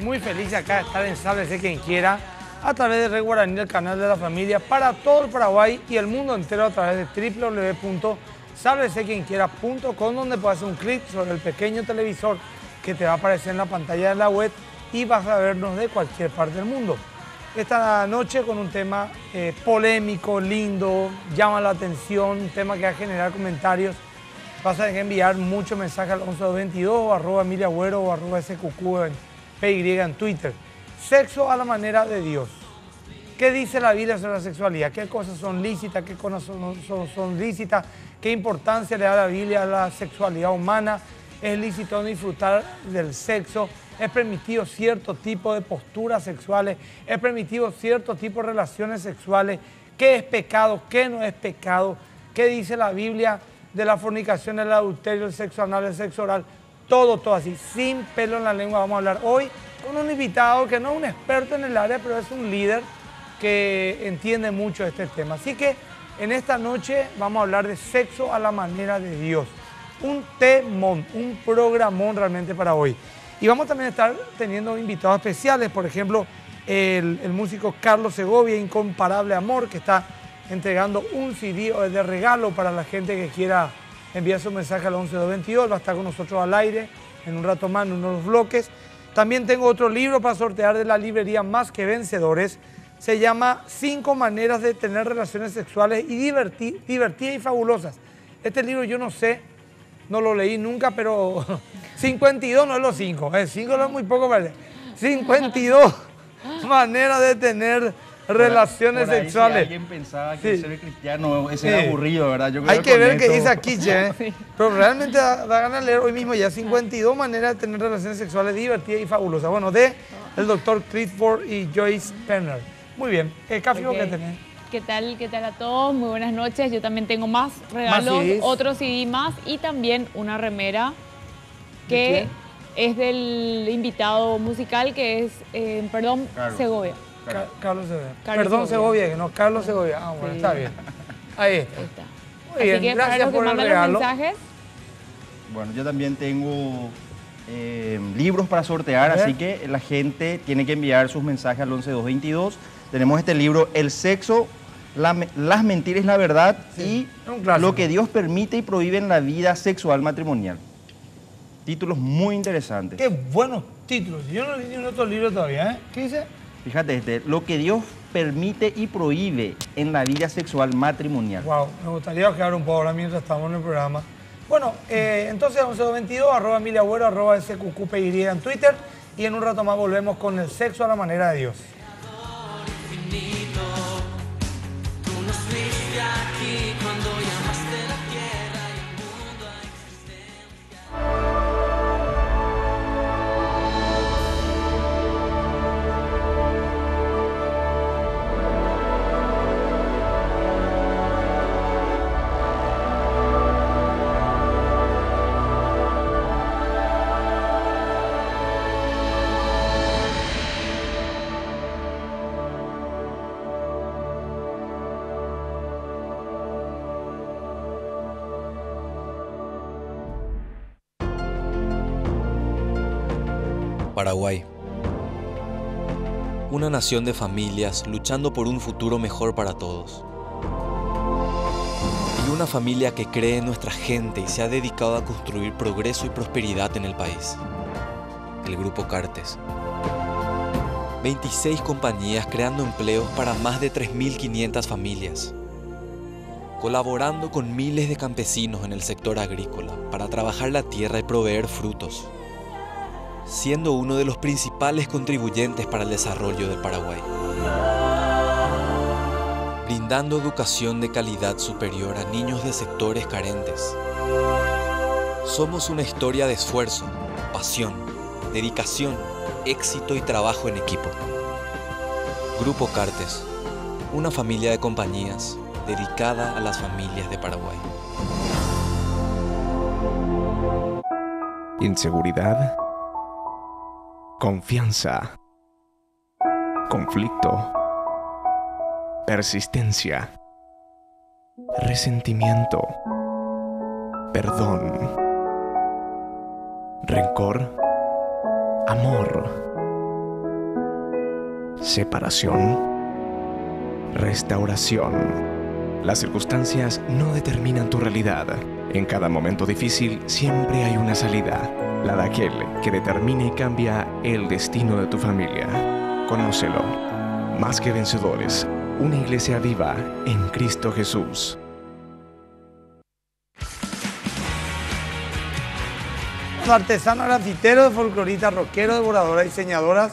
muy feliz de acá estar en Sálvese quien quiera a través de Red Guaraní, el canal de la familia, para todo el Paraguay y el mundo entero a través de www.salvesequienquiera.com donde puedes hacer un clic sobre el pequeño televisor que te va a aparecer en la pantalla de la web y vas a vernos de cualquier parte del mundo. Esta noche con un tema eh, polémico, lindo, llama la atención, un tema que va a generar comentarios. Vas a enviar muchos mensajes al 1122 o arroba Emilia Agüero o arroba SQQ PY en Twitter. Sexo a la manera de Dios. ¿Qué dice la Biblia sobre la sexualidad? ¿Qué cosas son lícitas? ¿Qué cosas son, son, lícitas? ¿Qué importancia le da la Biblia a la sexualidad humana? ¿Es lícito disfrutar del sexo? ¿Es permitido cierto tipo de posturas sexuales? ¿Es permitido cierto tipo de relaciones sexuales? ¿Qué es pecado? ¿Qué no es pecado? ¿Qué dice la Biblia de la fornicación, el adulterio, el sexo anal, el sexo oral? Todo, todo así, sin pelo en la lengua vamos a hablar hoy con un invitado que no es un experto en el área, pero es un líder que entiende mucho este tema. Así que en esta noche vamos a hablar de sexo a la manera de Dios. Un temón, un programón realmente para hoy. Y vamos también a estar teniendo invitados especiales, por ejemplo, el, músico Carlos Segovia, Incomparable Amor, que está entregando un CD de regalo para la gente que quiera enviar su mensaje al 11222. Va a estar con nosotros al aire en un rato más, en unos bloques. También tengo otro libro para sortear de la librería Más que Vencedores. Se llama Cinco maneras de tener relaciones sexuales y divertidas y fabulosas. Este libro yo no sé, no lo leí nunca, pero 52 no es los 5. 5 no es muy poco, ¿vale? 52 maneras de tener relaciones sexuales. Si alguien pensaba que ser cristiano ese era aburrido, ¿verdad? Yo Hay que ver qué dice aquí, ¿eh? Pero realmente da, ganas de leer hoy mismo ya 52 maneras de tener relaciones sexuales divertidas y fabulosas. Bueno, de el doctor Clifford y Joyce Penner. Muy bien. ¿Qué café okay. que tenés? ¿Qué tal? ¿Qué tal a todos? Muy buenas noches. Yo también tengo más regalos, ¿Más otro CD más y también una remera que es del invitado musical que es, eh, perdón, Segovia. Carlos Segovia. Perdón, Segovia. no, Carlos Segovia. Ah, bueno, está bien. Ahí está. Muy bien, que gracias por el regalo. Los mensajes. Bueno, yo también tengo eh, libros para sortear, así que la gente tiene que enviar sus mensajes al 11222. Tenemos este libro, El sexo, las mentiras la verdad y lo que Dios permite y prohíbe en la vida sexual matrimonial. Títulos muy interesantes. Qué buenos títulos. Yo no leí ningún otro libro todavía, ¿eh? ¿Qué dice? Fíjate este, lo que Dios permite y prohíbe en la vida sexual matrimonial. Wow, me gustaría quedar un poco ahora mientras estamos en el programa. Bueno, eh, entonces 1122, arroba Emilia arroba SQQPY en Twitter y en un rato más volvemos con el sexo a la manera de Dios. Una nación de familias luchando por un futuro mejor para todos. Y una familia que cree en nuestra gente y se ha dedicado a construir progreso y prosperidad en el país. El Grupo Cartes. 26 compañías creando empleos para más de 3.500 familias. Colaborando con miles de campesinos en el sector agrícola para trabajar la tierra y proveer frutos siendo uno de los principales contribuyentes para el desarrollo del Paraguay. Brindando educación de calidad superior a niños de sectores carentes. Somos una historia de esfuerzo, pasión, dedicación, éxito y trabajo en equipo. Grupo Cartes, una familia de compañías dedicada a las familias de Paraguay. Inseguridad. Confianza. Conflicto. Persistencia. Resentimiento. Perdón. Rencor. Amor. Separación. Restauración. Las circunstancias no determinan tu realidad. En cada momento difícil siempre hay una salida. La de aquel que determina y cambia el destino de tu familia. Conócelo. Más que vencedores. Una iglesia viva en Cristo Jesús. artesanos grafiteros, folcloristas, rockeros, devoradoras, diseñadoras.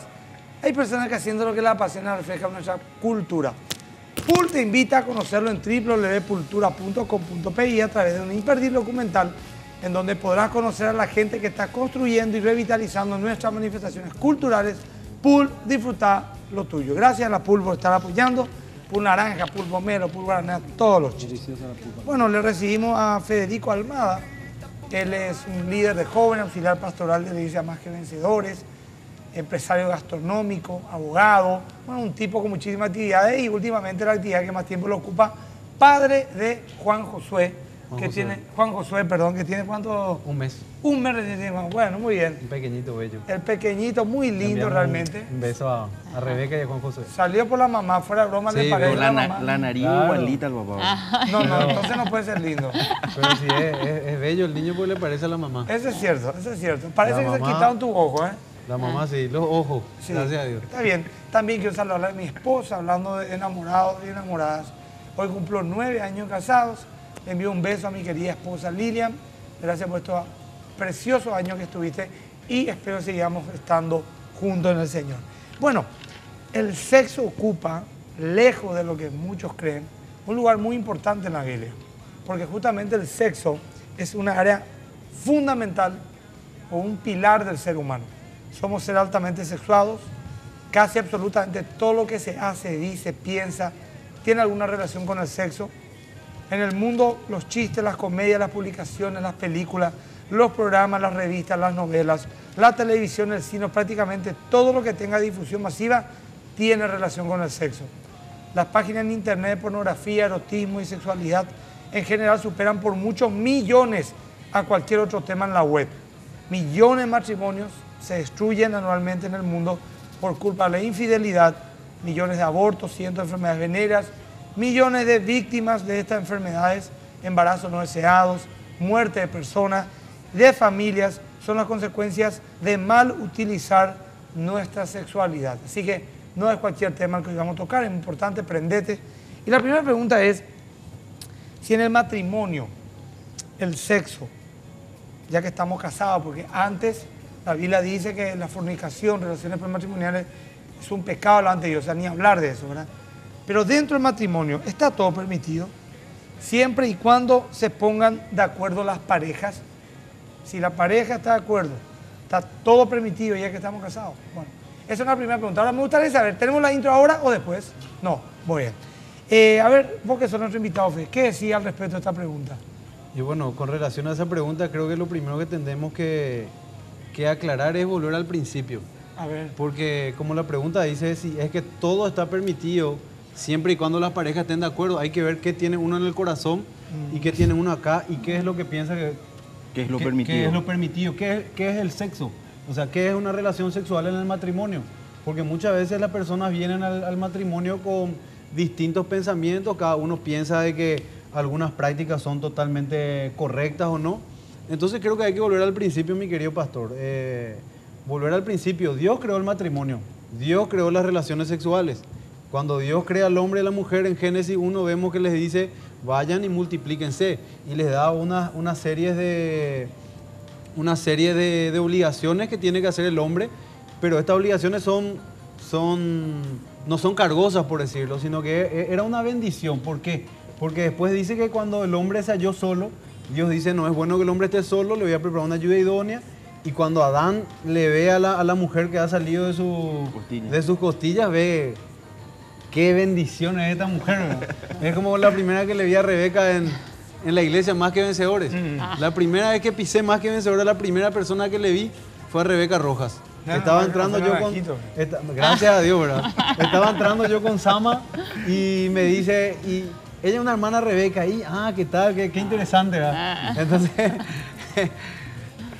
Hay personas que haciendo lo que les apasiona refleja nuestra cultura. Pool te invita a conocerlo en www.pultura.com.pi a través de un imperdible documental en donde podrás conocer a la gente que está construyendo y revitalizando nuestras manifestaciones culturales. Pool, disfruta lo tuyo. Gracias a la Pool por estar apoyando. Pool Naranja, Pool Pomelo, Pool Guaraná, todos los chicos. Bueno, le recibimos a Federico Almada. Él es un líder de jóvenes, auxiliar pastoral de la Iglesia Más que Vencedores, empresario gastronómico, abogado, bueno, un tipo con muchísimas actividades y últimamente la actividad que más tiempo lo ocupa, padre de Juan Josué, Juan que Josué. tiene, Juan Josué, perdón, que tiene cuánto, Un mes. un mes recién tiene, bueno, muy bien. Un pequeñito bello. El pequeñito, muy lindo realmente. Un, beso a, a Rebeca y a Juan José. Salió por la mamá, fuera de broma, Sí, le parece la, La, na- mamá. la nariz Claro. igualita al papá. No, no, entonces no puede ser lindo. Pero sí, es, es- es bello el niño porque le parece a la mamá. Eso es cierto, eso es cierto. Parece La que se mamá- quitaron tu ojo, ¿eh? La mamá sí, los ojos. Sí, Gracias a Dios. Está bien. También quiero saludar a mi esposa, hablando de enamorados y enamoradas. Hoy cumplo nueve años casados. Envío un beso a mi querida esposa Lilian. Gracias por estos preciosos años que estuviste y espero sigamos estando juntos en el Señor. Bueno, el sexo ocupa, lejos de lo que muchos creen, un lugar muy importante en la Biblia. Porque justamente el sexo es una área fundamental o un pilar del ser humano. Somos seres altamente sexuados, casi absolutamente todo lo que se hace, dice, piensa, tiene alguna relación con el sexo. En el mundo, los chistes, las comedias, las publicaciones, las películas, los programas, las revistas, las novelas, la televisión, el cine, prácticamente todo lo que tenga difusión masiva tiene relación con el sexo. Las páginas en internet de pornografía, erotismo y sexualidad en general superan por muchos millones a cualquier otro tema en la web. Millones de matrimonios se destruyen anualmente en el mundo por culpa de la infidelidad, millones de abortos, cientos de enfermedades venéreas, millones de víctimas de estas enfermedades, embarazos no deseados, muerte de personas, de familias, son las consecuencias de mal utilizar nuestra sexualidad. Así que no es cualquier tema que vamos a tocar, es importante, prendete. Y la primera pregunta es, si en el matrimonio, el sexo, ya que estamos casados, porque antes la Biblia dice que la fornicación, relaciones prematrimoniales, es un pecado delante de Dios, o sea, ni hablar de eso, ¿verdad? Pero dentro del matrimonio está todo permitido, siempre y cuando se pongan de acuerdo las parejas. Si la pareja está de acuerdo, está todo permitido ya que estamos casados. Bueno, esa es la primera pregunta. Ahora me gustaría saber, ¿tenemos la intro ahora o después? No, muy bien. Eh, a ver, vos que sos nuestro invitado, Fede, ¿qué decía al respecto de esta pregunta? Y bueno, con relación a esa pregunta, creo que lo primero que tendremos que, que aclarar es volver al principio. A ver. Porque como la pregunta dice, si es que todo está permitido, siempre y cuando las parejas estén de acuerdo, hay que ver qué tiene uno en el corazón y qué tiene uno acá y qué es lo que piensa que, ¿Qué es lo qué- permitido? qué es lo permitido, qué es, qué es el sexo, o sea, qué es una relación sexual en el matrimonio. Porque muchas veces las personas vienen al, al matrimonio con distintos pensamientos, cada uno piensa de que algunas prácticas son totalmente correctas o no. Entonces creo que hay que volver al principio, mi querido pastor. Eh, volver al principio, Dios creó el matrimonio, Dios creó las relaciones sexuales. Cuando Dios crea al hombre y a la mujer en Génesis 1 vemos que les dice, vayan y multiplíquense. Y les da una, una serie de, una serie de, de obligaciones que tiene que hacer el hombre, pero estas obligaciones son, son, no son cargosas, por decirlo, sino que e- era una bendición. ¿Por qué? Porque después dice que cuando el hombre se halló solo, Dios dice, no es bueno que el hombre esté solo, le voy a preparar una ayuda idónea. Y cuando Adán le ve a la, a la mujer que ha salido de, su, de sus costillas, ve qué bendición es esta mujer. ¿verdad? es como la primera que le vi a Rebeca en, en la iglesia, más que vencedores. La primera vez que pisé más que vencedores, la primera persona que le vi fue a Rebeca Rojas. No, Estaba no, entrando no, yo no, con... Esta- gracias a Dios, ¿verdad? Estaba entrando yo con Sama y me dice, y ella es una hermana Rebeca, y, ah, ¿qué tal? Qué, qué interesante, ¿verdad? Entonces,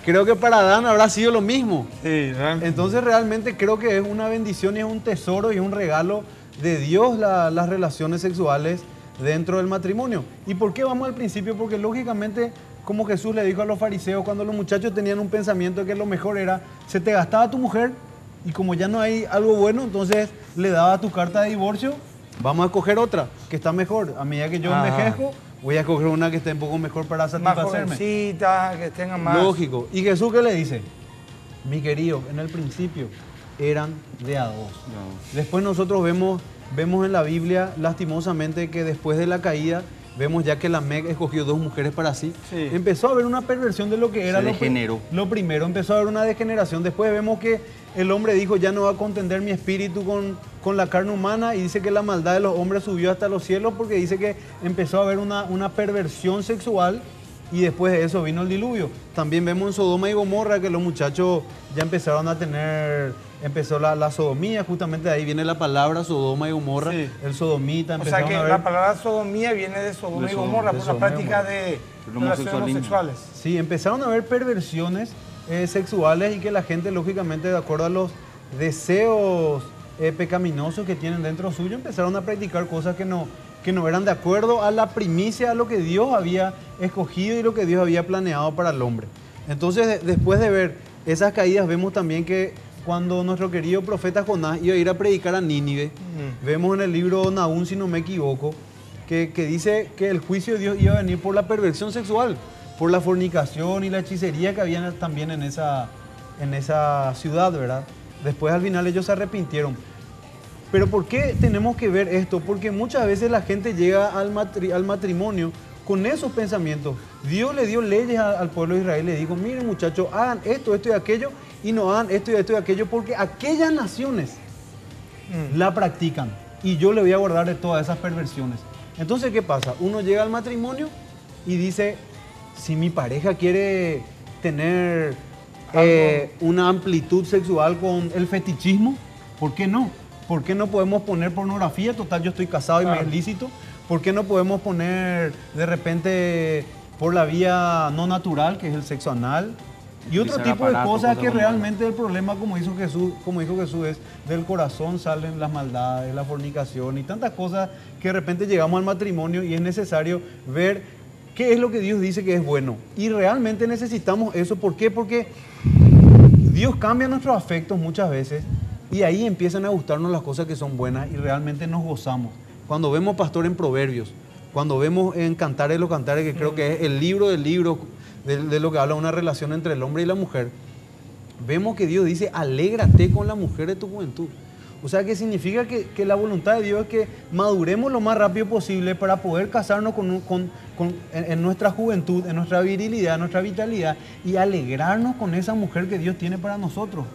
creo que para Dan habrá sido lo mismo. Sí, realmente. Entonces realmente creo que es una bendición y es un tesoro y es un regalo de Dios la- las relaciones sexuales dentro del matrimonio. ¿Y por qué vamos al principio? Porque lógicamente, como Jesús le dijo a los fariseos, cuando los muchachos tenían un pensamiento de que lo mejor era, se te gastaba tu mujer y como ya no hay algo bueno, entonces le daba tu carta de divorcio, vamos a escoger otra que está mejor. A medida que yo Ah. envejezco, voy a escoger una que esté un poco mejor para más satisfacerme. jovencita, que tengan más. Lógico. ¿Y Jesús qué le dice? Mi querido, en el principio eran de a dos. Después nosotros vemos, vemos en la Biblia, lastimosamente, que después de la caída, vemos ya que la Meg escogió dos mujeres para sí. Sí. Empezó a haber una perversión de lo que era lo, lo primero. Empezó a haber una degeneración. Después vemos que el hombre dijo, ya no va a contender mi espíritu con, con la carne humana. Y dice que la maldad de los hombres subió hasta los cielos porque dice que empezó a haber una, una perversión sexual y después de eso vino el diluvio. También vemos en Sodoma y Gomorra que los muchachos ya empezaron a tener, empezó la, la sodomía, justamente de ahí viene la palabra Sodoma y Gomorra, Sí. el sodomita, O sea empezaron que a ver... la palabra sodomía viene de Sodoma De y Gomorra por la práctica de El relaciones homosexuales. Sí, empezaron a haber perversiones eh, sexuales y que la gente, lógicamente, de acuerdo a los deseos eh, pecaminosos que tienen dentro suyo, empezaron a practicar cosas que no, que no eran de acuerdo a la primicia, a lo que Dios había escogido y lo que Dios había planeado para el hombre. Entonces, de- después de ver esas caídas, vemos también que cuando nuestro querido profeta Jonás iba a ir a predicar a Nínive, vemos en el libro Nahum, si no me equivoco, que, que dice que el juicio de Dios iba a venir por la perversión sexual, por la fornicación y la hechicería que había también en esa, en esa ciudad, ¿verdad? Después al final ellos se arrepintieron. Pero ¿por qué tenemos que ver esto? Porque muchas veces la gente llega al, matri- al matrimonio con esos pensamientos. Dios le dio leyes a- al pueblo de Israel, le dijo, miren muchachos, hagan esto, esto y aquello, y no hagan esto y esto y aquello, porque aquellas naciones la practican. Y yo le voy a guardar de todas esas perversiones. Entonces, ¿qué pasa? Uno llega al matrimonio y dice, si mi pareja quiere tener eh, una amplitud sexual con el fetichismo, ¿por qué no? ¿Por qué no podemos poner pornografía? Total, yo estoy casado y me es lícito. ¿Por qué no podemos poner de repente por la vía no natural, que es el sexo anal? Y otro tipo de cosas cosas que realmente el problema, como dijo Jesús, como dijo Jesús, es del corazón salen las maldades, la fornicación y tantas cosas que de repente llegamos al matrimonio y es necesario ver qué es lo que Dios dice que es bueno. Y realmente necesitamos eso. ¿Por qué? Porque Dios cambia nuestros afectos muchas veces y ahí empiezan a gustarnos las cosas que son buenas y realmente nos gozamos. Cuando vemos Pastor en Proverbios, cuando vemos en Cantares los Cantares, que creo que es el libro del libro de, lo que habla una relación entre el hombre y la mujer, vemos que Dios dice, alégrate con la mujer de tu juventud. O sea, que significa que, que la voluntad de Dios es que maduremos lo más rápido posible para poder casarnos con, con- con- en, en nuestra juventud, en nuestra virilidad, en nuestra vitalidad y alegrarnos con esa mujer que Dios tiene para nosotros.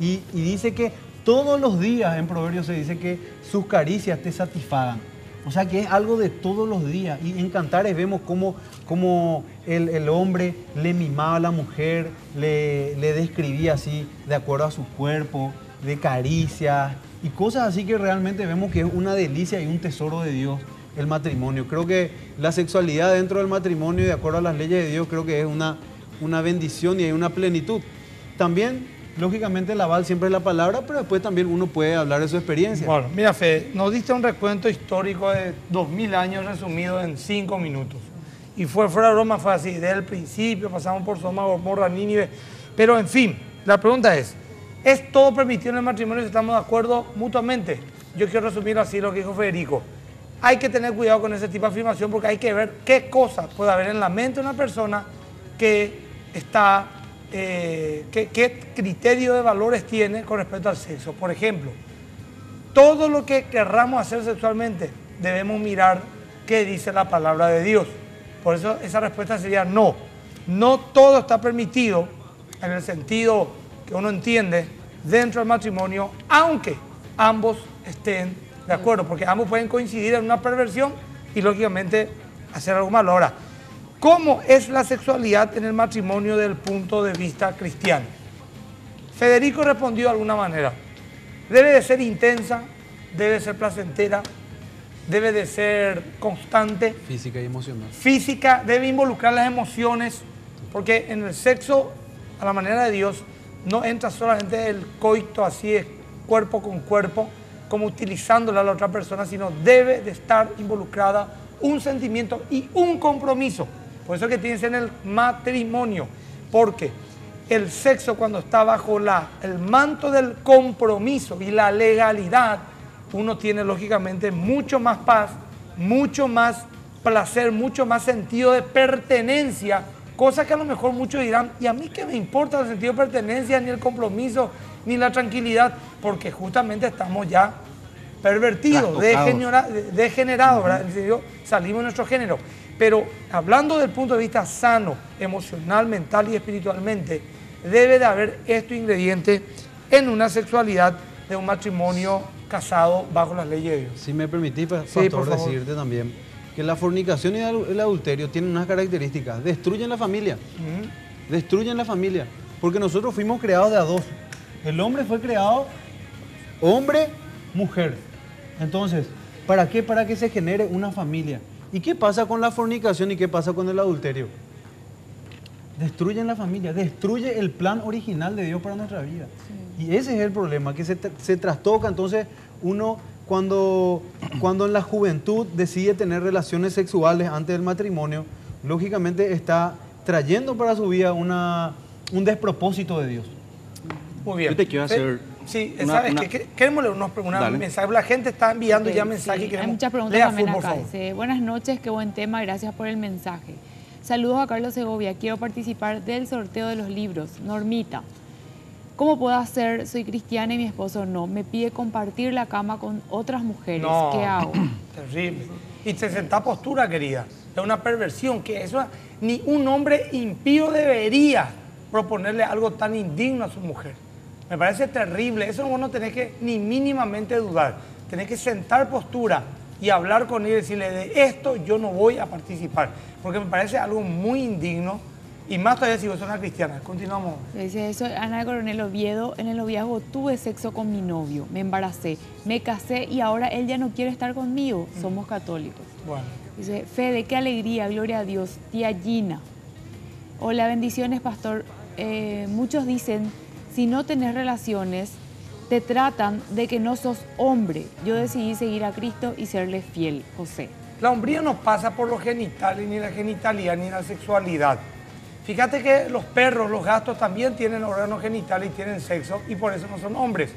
Y, y dice que todos los días en Proverbios se dice que sus caricias te satisfagan. O sea que es algo de todos los días. Y en Cantares vemos cómo, cómo el, el hombre le mimaba a la mujer, le, le describía así, de acuerdo a su cuerpo, de caricias y cosas así que realmente vemos que es una delicia y un tesoro de Dios el matrimonio. Creo que la sexualidad dentro del matrimonio, de acuerdo a las leyes de Dios, creo que es una, una bendición y hay una plenitud. También, lógicamente, la Val siempre es la palabra, pero después también uno puede hablar de su experiencia. Bueno, mira, Fede, nos diste un recuento histórico de 2000 años resumido en 5 minutos. Y fue fuera broma, fue así, desde el principio, pasamos por Soma, Gomorra, Nínive. Pero en fin, la pregunta es: ¿es todo permitido en el matrimonio si estamos de acuerdo mutuamente? Yo quiero resumir así lo que dijo Federico. Hay que tener cuidado con ese tipo de afirmación porque hay que ver qué cosas puede haber en la mente de una persona que está eh, qué, qué criterio de valores tiene con respecto al sexo. Por ejemplo, todo lo que querramos hacer sexualmente debemos mirar qué dice la palabra de Dios. Por eso esa respuesta sería no. No todo está permitido en el sentido que uno entiende dentro del matrimonio, aunque ambos estén de acuerdo, porque ambos pueden coincidir en una perversión y lógicamente hacer algo malo. Ahora, ¿cómo es la sexualidad en el matrimonio desde el punto de vista cristiano? Federico respondió de alguna manera. Debe de ser intensa, debe de ser placentera, debe de ser constante, Física y emocional. física, debe involucrar las emociones, porque en el sexo, a la manera de Dios, no entra solamente el coito así de cuerpo con cuerpo, como utilizándola a la otra persona, sino debe de estar involucrada un sentimiento y un compromiso. Por eso que tiene que ser en el matrimonio, porque el sexo cuando está bajo la, el manto del compromiso y la legalidad, uno tiene lógicamente mucho más paz, mucho más placer, mucho más sentido de pertenencia, cosa que a lo mejor muchos dirán, ¿y a mí qué me importa el sentido de pertenencia, ni el compromiso, ni la tranquilidad? Porque justamente estamos ya pervertidos, degenerados, ¿verdad? Salimos de nuestro género. Pero hablando del punto de vista sano, emocional, mental y espiritualmente, debe de haber estos ingredientes en una sexualidad de un matrimonio casado bajo las leyes de Dios. Si me permitís, pa- Sí, pastor, por decirte también que la fornicación y el el adulterio tienen unas características. Destruyen la familia. Destruyen la familia. Porque nosotros fuimos creados de a dos. El hombre fue creado hombre, mujer. Entonces, ¿para qué? Para que se genere una familia. ¿Y qué pasa con la fornicación y qué pasa con el adulterio? Destruyen la familia, destruye el plan original de Dios para nuestra vida. Y ese es el problema, que se, se trastoca. Entonces, uno cuando, cuando en la juventud decide tener relaciones sexuales antes del matrimonio, lógicamente está trayendo para su vida una, un despropósito de Dios. Muy bien. Yo te quiero hacer Sí, una- ¿sabes una- qué? qué? Queremos leer unos Dale. mensajes. La gente está enviando ya mensajes. sí, queremos- Hay muchas preguntas Lea también full, acá. Dice, buenas noches, qué buen tema, gracias por el mensaje. Saludos a Carlos Segovia, quiero participar del sorteo de los libros. Normita, ¿cómo puedo hacer? Soy cristiana y mi esposo no. Me pide compartir la cama con otras mujeres. No. ¿Qué hago? Terrible. Y se senta postura, querida. Es una perversión que eso ni un hombre impío debería proponerle algo tan indigno a su mujer. Me parece terrible. Eso vos no tenés que ni mínimamente dudar. Tenés que sentar postura y hablar con él y decirle, de esto yo no voy a participar. Porque me parece algo muy indigno. Y más todavía si vos sos una cristiana. Continuamos. Dice eso, Ana Coronel Oviedo, en el noviazgo tuve sexo con mi novio, me embaracé, me casé y ahora él ya no quiere estar conmigo. Somos católicos. Bueno. Dice, Fede, qué alegría, gloria a Dios. Tía Gina. Hola, bendiciones, pastor. Eh, muchos dicen, si no tenés relaciones, te tratan de que no sos hombre. Yo decidí seguir a Cristo y serle fiel, José. La hombría no pasa por los genitales, ni la genitalidad, ni la sexualidad. Fíjate que los perros, los gatos también tienen órganos genitales y tienen sexo y por eso no son hombres.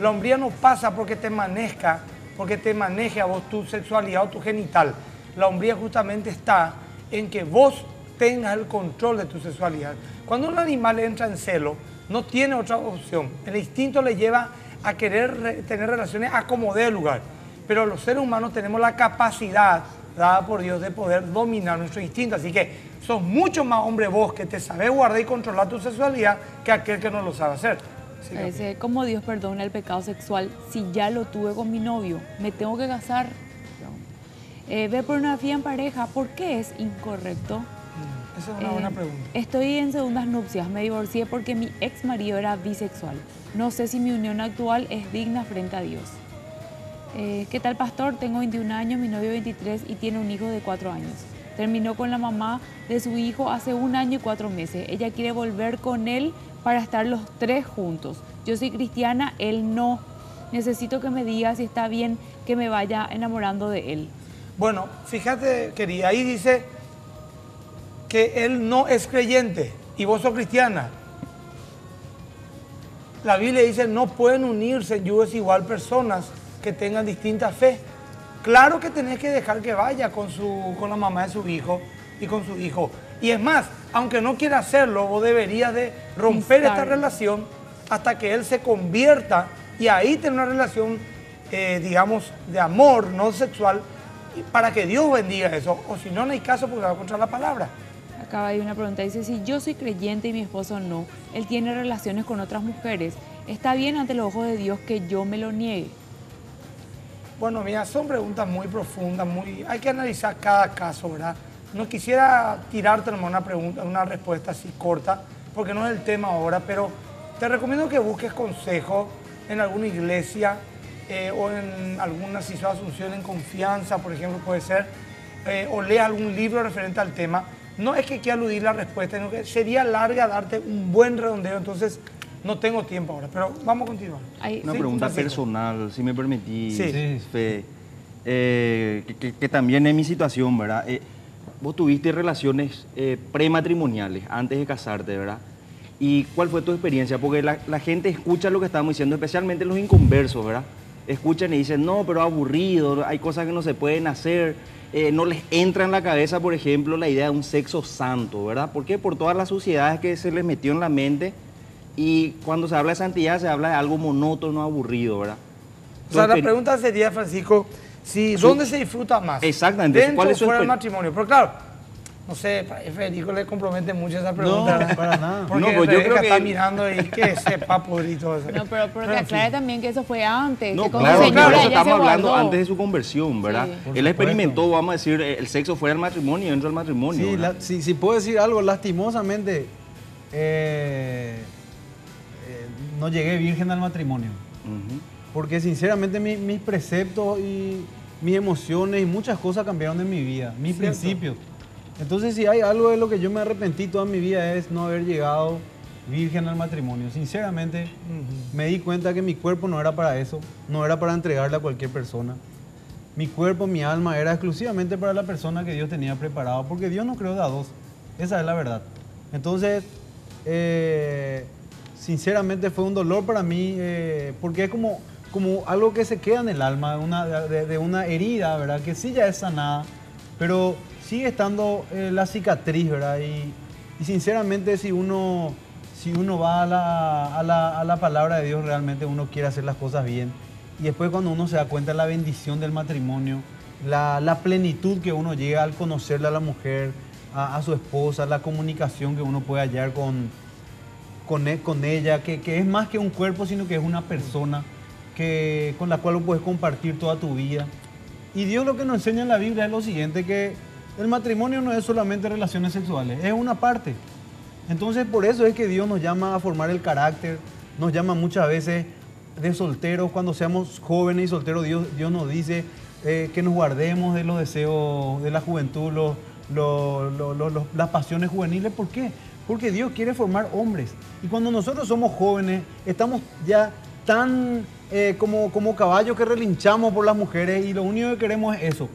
La hombría no pasa porque te maneja, porque te maneje a vos tu sexualidad o tu genital. La hombría justamente está en que vos tengas el control de tu sexualidad. Cuando un animal entra en celo, no tiene otra opción. El instinto le lleva a querer re- tener relaciones a como dé lugar. Pero los seres humanos tenemos la capacidad dada por Dios de poder dominar nuestro instinto. Así que sos mucho más hombre vos que te sabes guardar y controlar tu sexualidad que aquel que no lo sabe hacer. ¿cómo Dios perdona el pecado sexual si ya lo tuve con mi novio? ¿Me tengo que casar? Eh, ver pornografía en pareja, ¿por qué es incorrecto? Esa es una Eh, buena pregunta. Estoy en segundas nupcias, me divorcié porque mi ex marido era bisexual. No sé si mi unión actual es digna frente a Dios. Eh, ¿Qué tal, pastor? Tengo 21 años, mi novio 23 y tiene un hijo de 4 años. Terminó con la mamá de su hijo hace un año y cuatro meses. Ella quiere volver con él para estar los tres juntos. Yo soy cristiana, él no. Necesito que me diga si está bien que me vaya enamorando de él. Bueno, fíjate, querida, ahí dice que él no es creyente y vos sos cristiana. La Biblia dice no pueden unirse en yugo desigual personas que tengan distinta fe. Claro que tenés que dejar que vaya con, su, con la mamá de su hijo y con su hijo. Y es más, aunque no quiera hacerlo, vos deberías de romper esta relación hasta que él se convierta y ahí tener una relación, eh, digamos, de amor, no sexual, para que Dios bendiga eso. O si no, no hay caso porque va contra la palabra. Acaba hay una pregunta, dice, si yo soy creyente y mi esposo no, él tiene relaciones con otras mujeres, ¿está bien ante los ojos de Dios que yo me lo niegue? Bueno, mira, son preguntas muy profundas, muy, hay que analizar cada caso, ¿verdad? No quisiera tirarte una pregunta, una respuesta así corta, porque no es el tema ahora, pero te recomiendo que busques consejo en alguna iglesia eh, o en alguna si de Asunción en confianza, por ejemplo, puede ser, eh, o lea algún libro referente al tema. No es que quiera aludir la respuesta, sino que sería larga darte un buen redondeo, entonces no tengo tiempo ahora, pero vamos a continuar. Una Sí, pregunta Francisco. personal, si me permitís, Sí. Sí. Fe, eh, que, que- que también es mi situación, ¿verdad? Eh, vos tuviste relaciones eh, prematrimoniales antes de casarte, ¿verdad? ¿Y cuál fue tu experiencia? Porque la, la gente escucha lo que estamos diciendo, especialmente los inconversos, ¿verdad? Escuchan y dicen, no, pero aburrido, hay cosas que no se pueden hacer. Eh, no les entra en la cabeza, por ejemplo, la idea de un sexo santo, ¿verdad? ¿Por qué? Por todas las suciedades que se les metió en la mente. Y cuando se habla de santidad, se habla de algo monótono, aburrido, ¿verdad? O sea, la Entonces, pregunta sería, Francisco, si, ¿dónde se disfruta más? Exactamente, Dentro ¿cuál es o fuera del matrimonio. Pero claro, no sé, Federico le compromete mucho esa pregunta. No, para nada. Porque No, pues yo creo que- está mirando y que sepa podrito eso. No, pero, pero que aclare también que eso fue antes. No, que claro, claro, eso estamos hablando guardó. antes de su conversión, ¿verdad? Sí. Él experimentó, vamos a decir, el sexo fuera del matrimonio dentro del matrimonio. Sí, la- si, si puedo decir algo, lastimosamente, eh, eh, no llegué virgen al matrimonio. Porque sinceramente mi- mis preceptos y mis emociones y muchas cosas cambiaron en mi vida, mis Cierto. principios. Entonces si hay algo de lo que yo me arrepentí toda mi vida es no haber llegado virgen al matrimonio. Sinceramente me di cuenta que mi cuerpo no era para eso, no era para entregarle a cualquier persona. Mi cuerpo, mi alma era exclusivamente para la persona que Dios tenía preparado, porque Dios no creó de a dos. Esa es la verdad. Entonces, eh, sinceramente fue un dolor para mí, eh, porque es como, como algo que se queda en el alma, de una, de, de una herida, ¿verdad? Que sí ya es sanada, pero sigue estando eh, la cicatriz, ¿verdad? Y, sinceramente si uno, si uno va a la, a, la, a la palabra de Dios, realmente uno quiere hacer las cosas bien. Y después cuando uno se da cuenta de la bendición del matrimonio, la, la plenitud que uno llega al conocerle a la mujer, a, a su esposa, la comunicación que uno puede hallar con, con, e- con ella, que, que es más que un cuerpo, sino que es una persona que, con la cual puedes compartir toda tu vida. Y Dios lo que nos enseña en la Biblia es lo siguiente, que el matrimonio no es solamente relaciones sexuales, es una parte. Entonces por eso es que Dios nos llama a formar el carácter, nos llama muchas veces de solteros, cuando seamos jóvenes y solteros, Dios, Dios nos dice eh, que nos guardemos de los deseos de la juventud, los, las pasiones juveniles. ¿Por qué? Porque Dios quiere formar hombres. Y cuando nosotros somos jóvenes, estamos ya tan eh, como, como caballos que relinchamos por las mujeres y lo único que queremos es eso.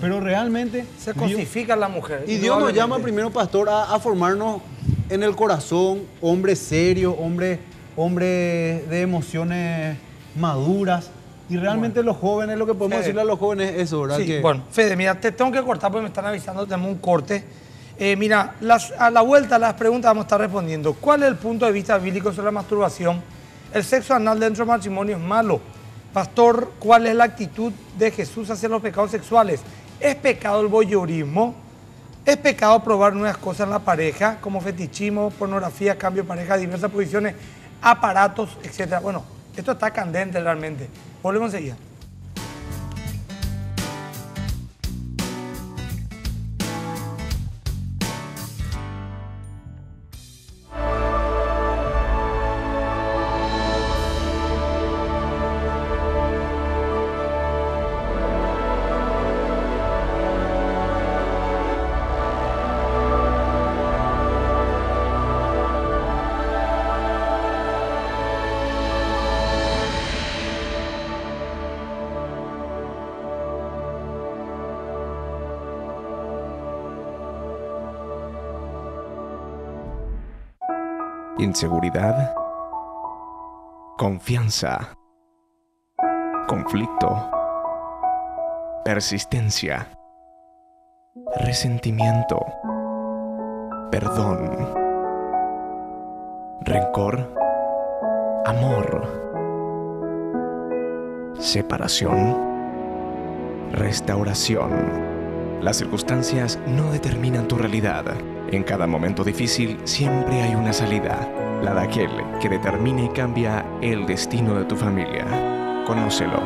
Pero realmente... Se Dios- cosifica la mujer. y Dios nos llama primero, pastor, a, a formarnos en el corazón, hombres serios, hombres hombres de emociones maduras. Y realmente los jóvenes, lo que podemos Fede. decirle a los jóvenes es eso, ¿verdad? Sí, Que- bueno, Fede, mira, te tengo que cortar porque me están avisando, tenemos un corte. Eh, mira, las- a la vuelta las preguntas vamos a estar respondiendo. ¿Cuál es el punto de vista bíblico sobre la masturbación? ¿El sexo anal dentro del matrimonio es malo? Pastor, ¿cuál es la actitud de Jesús hacia los pecados sexuales? ¿Es pecado el voyeurismo? ¿Es pecado probar nuevas cosas en la pareja, como fetichismo, pornografía, cambio de pareja, diversas posiciones, aparatos, etcétera? Bueno, esto está candente realmente. Volvemos enseguida. Inseguridad. Confianza. Conflicto. Persistencia. Resentimiento. perdón, rencor, amor, separación, restauración. Las circunstancias no determinan tu realidad. En cada momento difícil siempre hay una salida, la de aquel que determina y cambia el destino de tu familia. Conócelo.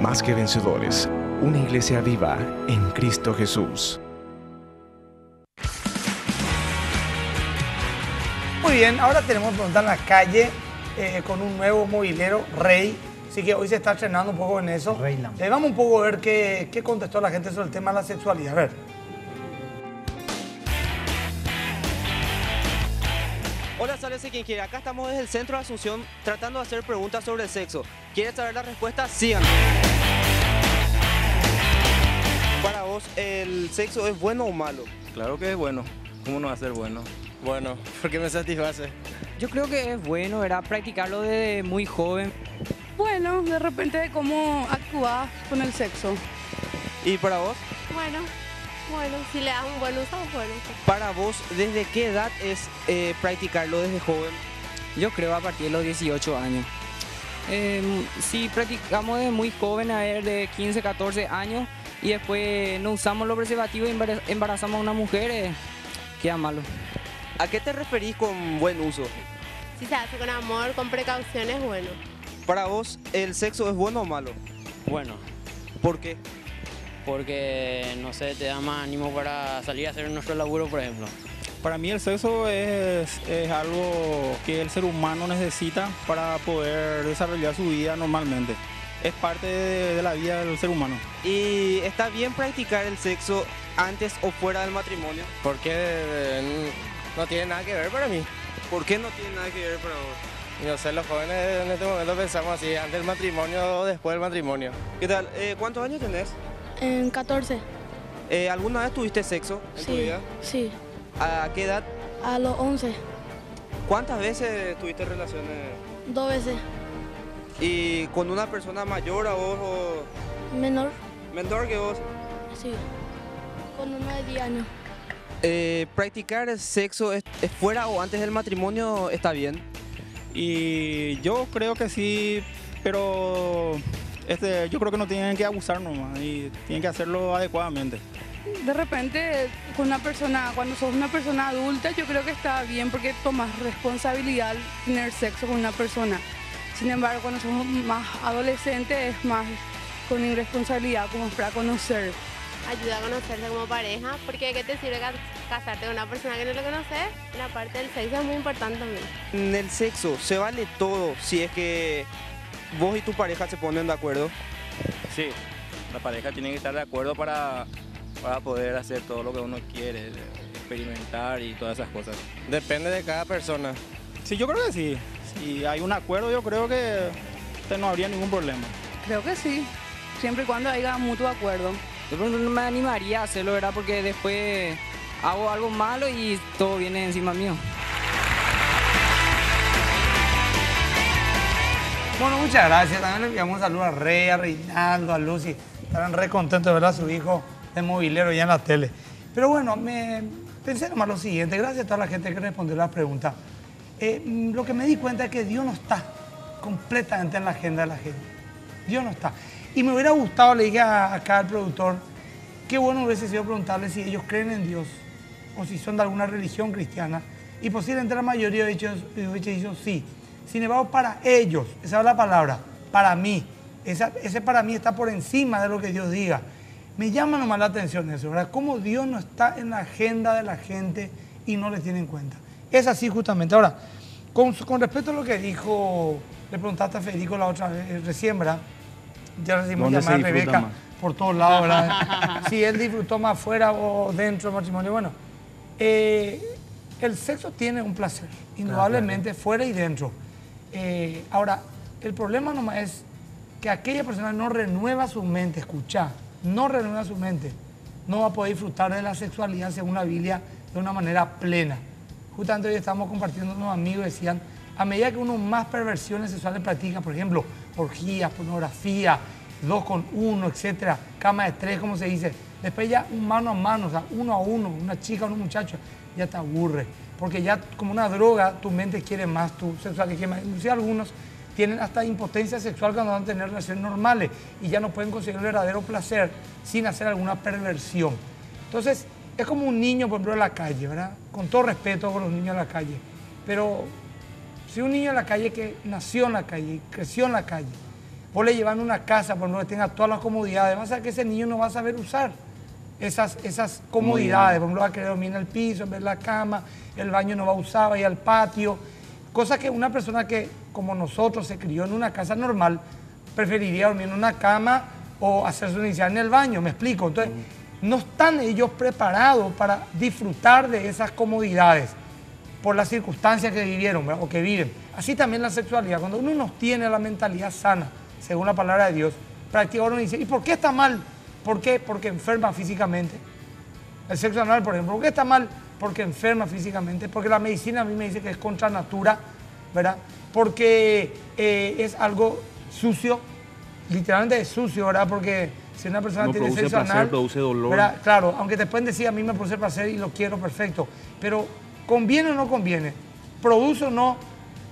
Más que vencedores, una iglesia viva en Cristo Jesús. Muy bien, ahora tenemos pregunta en la calle eh, con un nuevo movilero, Rey. Así que hoy se está estrenando un poco en eso. Reyland. Eh, vamos un poco a ver qué, qué contestó la gente sobre el tema de la sexualidad. A ver. Quien quiera. Acá estamos desde el centro de Asunción tratando de hacer preguntas sobre el sexo. ¿Quieres saber la respuesta? Síganos. Para vos, ¿el sexo es bueno o malo? Claro que es bueno. ¿Cómo no va a ser bueno? Bueno, porque me satisface. Yo creo que es bueno, era practicarlo desde muy joven. Bueno, de repente cómo actúas con el sexo. ¿Y para vos? Bueno, bueno, si le das un buen uso, bueno. Para vos, ¿desde qué edad es eh, practicarlo desde joven? Yo creo a partir de los 18 años. Eh, si practicamos desde muy joven, a ver, de 15, 14 años, y después no usamos los preservativos y embara- embarazamos a una mujer, eh, queda malo. ¿A qué te referís con buen uso? Si se hace con amor, con precauciones, bueno. Para vos, ¿el sexo es bueno o malo? Bueno, ¿Por qué? Porque no sé, te da más ánimo para salir a hacer nuestro laburo, por ejemplo. Para mí el sexo es, es algo que el ser humano necesita para poder desarrollar su vida normalmente. Es parte de, de la vida del ser humano. ¿Y está bien practicar el sexo antes o fuera del matrimonio? Porque no tiene nada que ver para mí. ¿Por qué no tiene nada que ver para vos? No sé, los jóvenes en este momento pensamos así, antes del matrimonio o después del matrimonio. ¿Qué tal? Eh, ¿Cuántos años tenés? En 14. Eh, ¿Alguna vez tuviste sexo en tu Sí, vida? sí. ¿A qué edad? A los 11. ¿Cuántas veces tuviste relaciones? Dos veces. ¿Y con una persona mayor a vos o Menor. menor que vos? Sí. Con uno de 10 años. Eh, ¿Practicar el sexo es, es fuera o antes del matrimonio está bien? Y yo creo que sí, pero este, yo creo que no tienen que abusar nomás y tienen que hacerlo adecuadamente. De repente, con una persona, cuando sos una persona adulta, yo creo que está bien porque tomas responsabilidad tener sexo con una persona. Sin embargo, cuando somos más adolescentes es más con irresponsabilidad, como para conocer. Ayuda a conocerse como pareja, porque ¿qué te sirve ca- casarte con una persona que no lo conoces? La parte del sexo es muy importante también. En el sexo se vale todo si es que vos y tu pareja se ponen de acuerdo. Sí, la pareja tiene que estar de acuerdo para, para poder hacer todo lo que uno quiere, experimentar y todas esas cosas. Depende de cada persona. Sí, yo creo que sí. Si hay un acuerdo, yo creo que este, no habría ningún problema. Creo que sí, siempre y cuando haya mutuo acuerdo. Yo no me animaría a hacerlo, ¿verdad? Porque después hago algo malo y todo viene encima mío. Bueno, muchas gracias. También le enviamos un saludo a Rey, a Reinaldo, a Lucy. Estarán re contentos de ver a su hijo de movilero ya en la tele. Pero bueno, pensé nomás lo siguiente. Gracias a toda la gente que respondió las preguntas. Eh, mm, lo que me di cuenta es que Dios no está completamente en la agenda de la gente. Dios no está. Y me hubiera gustado, le dije a- acá al productor, qué bueno hubiese sido preguntarle si ellos creen en Dios o si son de alguna religión cristiana. Y posiblemente la mayoría de ellos sí. Sin embargo, para ellos, esa es la palabra, para mí, esa- ese para mí está por encima de lo que Dios diga. Me llama nomás la atención eso, ¿verdad? Cómo Dios no está en la agenda de la gente y no le tiene en cuenta. Es así justamente. Ahora, con, con respecto a lo que dijo, le preguntaste a Federico la otra vez, recién, ¿verdad? Ya recibimos ¿Dónde se llamada de disfruta Rebeca más? por todos lados, ¿verdad? si él disfrutó más fuera o dentro del matrimonio. Bueno, eh, el sexo tiene un placer, indudablemente, fuera y dentro. Eh, ahora, el problema nomás es que aquella persona no renueva su mente, escucha, no renueva su mente, no va a poder disfrutar de la sexualidad según la Biblia de una manera plena. Justamente hoy estamos compartiendo unos amigos, decían, a medida que uno más perversiones sexuales practica, por ejemplo, orgías, pornografía, dos con uno, etcétera, cama de tres, como se dice, después ya un mano a mano, o sea, uno a uno, una chica un muchacho, ya te aburre. Porque ya como una droga, tu mente quiere más, tu sexualidad quiere más. Inclusive algunos tienen hasta impotencia sexual cuando van a tener relaciones normales y ya no pueden conseguir el verdadero placer sin hacer alguna perversión. Entonces, es como un niño, por ejemplo, en la calle, ¿verdad? Con todo respeto con los niños en la calle. Pero si un niño en la calle que nació en la calle, creció en la calle, vos le llevan una casa, por ejemplo, que tenga todas las comodidades, vas a ver que ese niño no va a saber usar esas, esas comodidades. Por ejemplo, va a querer dormir en el piso, en vez de la cama, el baño no va a usar, va a ir al patio. Cosa que una persona que, como nosotros, se crió en una casa normal, preferiría dormir en una cama o hacer su inicial en el baño, me explico. Entonces, no están ellos preparados para disfrutar de esas comodidades por las circunstancias que vivieron ¿verdad? o que viven. Así también la sexualidad. Cuando uno no tiene la mentalidad sana, según la palabra de Dios, practica uno dice, ¿y por qué está mal? ¿Por qué? Porque enferma físicamente. El sexo anal, por ejemplo, ¿por qué está mal? Porque enferma físicamente. Porque la medicina a mí me dice que es contra natura, ¿verdad? Porque eh, es algo sucio, literalmente es sucio, ¿verdad? Porque si una persona No tiene produce sexo placer, anal, produce dolor. ¿verdad? Claro, aunque te pueden decir a mí me produce placer y lo quiero perfecto, pero ¿conviene o no conviene? ¿Produce o no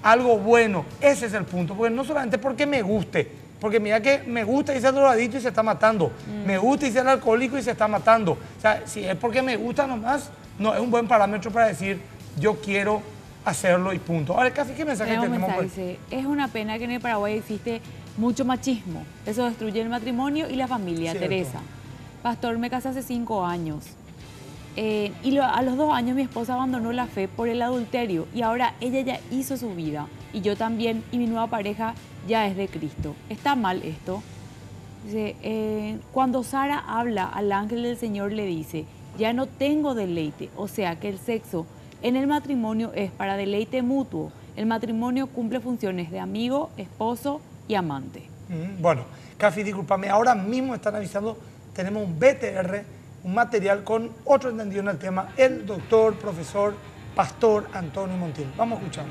algo bueno? Ese es el punto, porque no solamente porque me guste, porque mira que me gusta y ser drogadito y se está matando, me gusta y ser alcohólico y se está matando. O sea, si es porque me gusta nomás, no es un buen parámetro para decir yo quiero hacerlo y punto. Ahora, casi qué mensaje Tenemos mensaje, pues? dice, es una pena que en el Paraguay existe mucho machismo. Eso destruye el matrimonio y la familia, Cierto. Teresa. Pastor, me casé hace cinco años. Eh, y lo- a los dos años mi esposa abandonó la fe por el adulterio y ahora ella ya hizo su vida y yo también y mi nueva pareja ya es de Cristo. ¿Está mal esto? Eh, cuando Sara habla al ángel del Señor le dice, ya no tengo deleite, o sea que el sexo en el matrimonio es para deleite mutuo. El matrimonio cumple funciones de amigo, esposo y amante. Mm, Bueno, Cafi, discúlpame, ahora mismo están avisando, tenemos un BTR, un material con otro entendido en el tema, el doctor, profesor, pastor Antonio Montiel. Vamos a.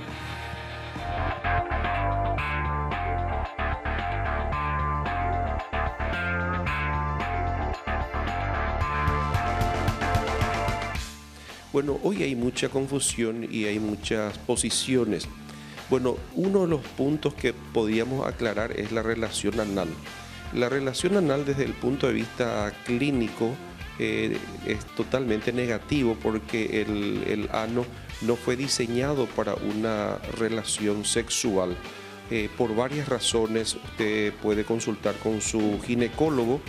Bueno, hoy hay mucha confusión y hay muchas posiciones. Bueno, uno de los puntos que podíamos aclarar es la relación anal. La relación anal desde el punto de vista clínico eh, es totalmente negativo porque el, el ano no fue diseñado para una relación sexual. Eh, por varias razones usted puede consultar con su ginecólogo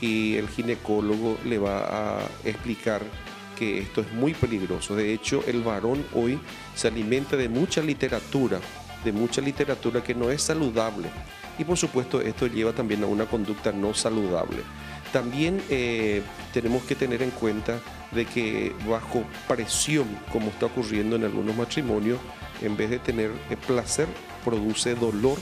y el ginecólogo le va a explicar que esto es muy peligroso. De hecho, el varón hoy se alimenta de mucha literatura, de mucha literatura que no es saludable. Y por supuesto, esto lleva también a una conducta no saludable. También eh, tenemos que tener en cuenta de que bajo presión, como está ocurriendo en algunos matrimonios, en vez de tener eh, placer, produce dolor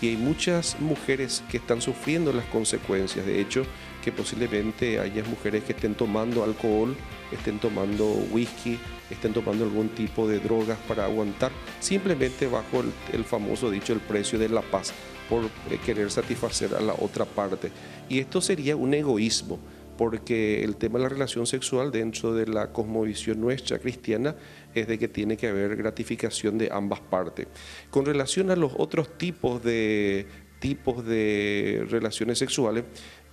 y hay muchas mujeres que están sufriendo las consecuencias. De hecho, que posiblemente haya mujeres que estén tomando alcohol, estén tomando whisky, estén tomando algún tipo de drogas para aguantar, simplemente bajo el, el famoso dicho el precio de la paz, por eh, querer satisfacer a la otra parte. Y esto sería un egoísmo porque el tema de la relación sexual dentro de la cosmovisión nuestra cristiana es de que tiene que haber gratificación de ambas partes. Con relación a los otros tipos de tipos de relaciones sexuales,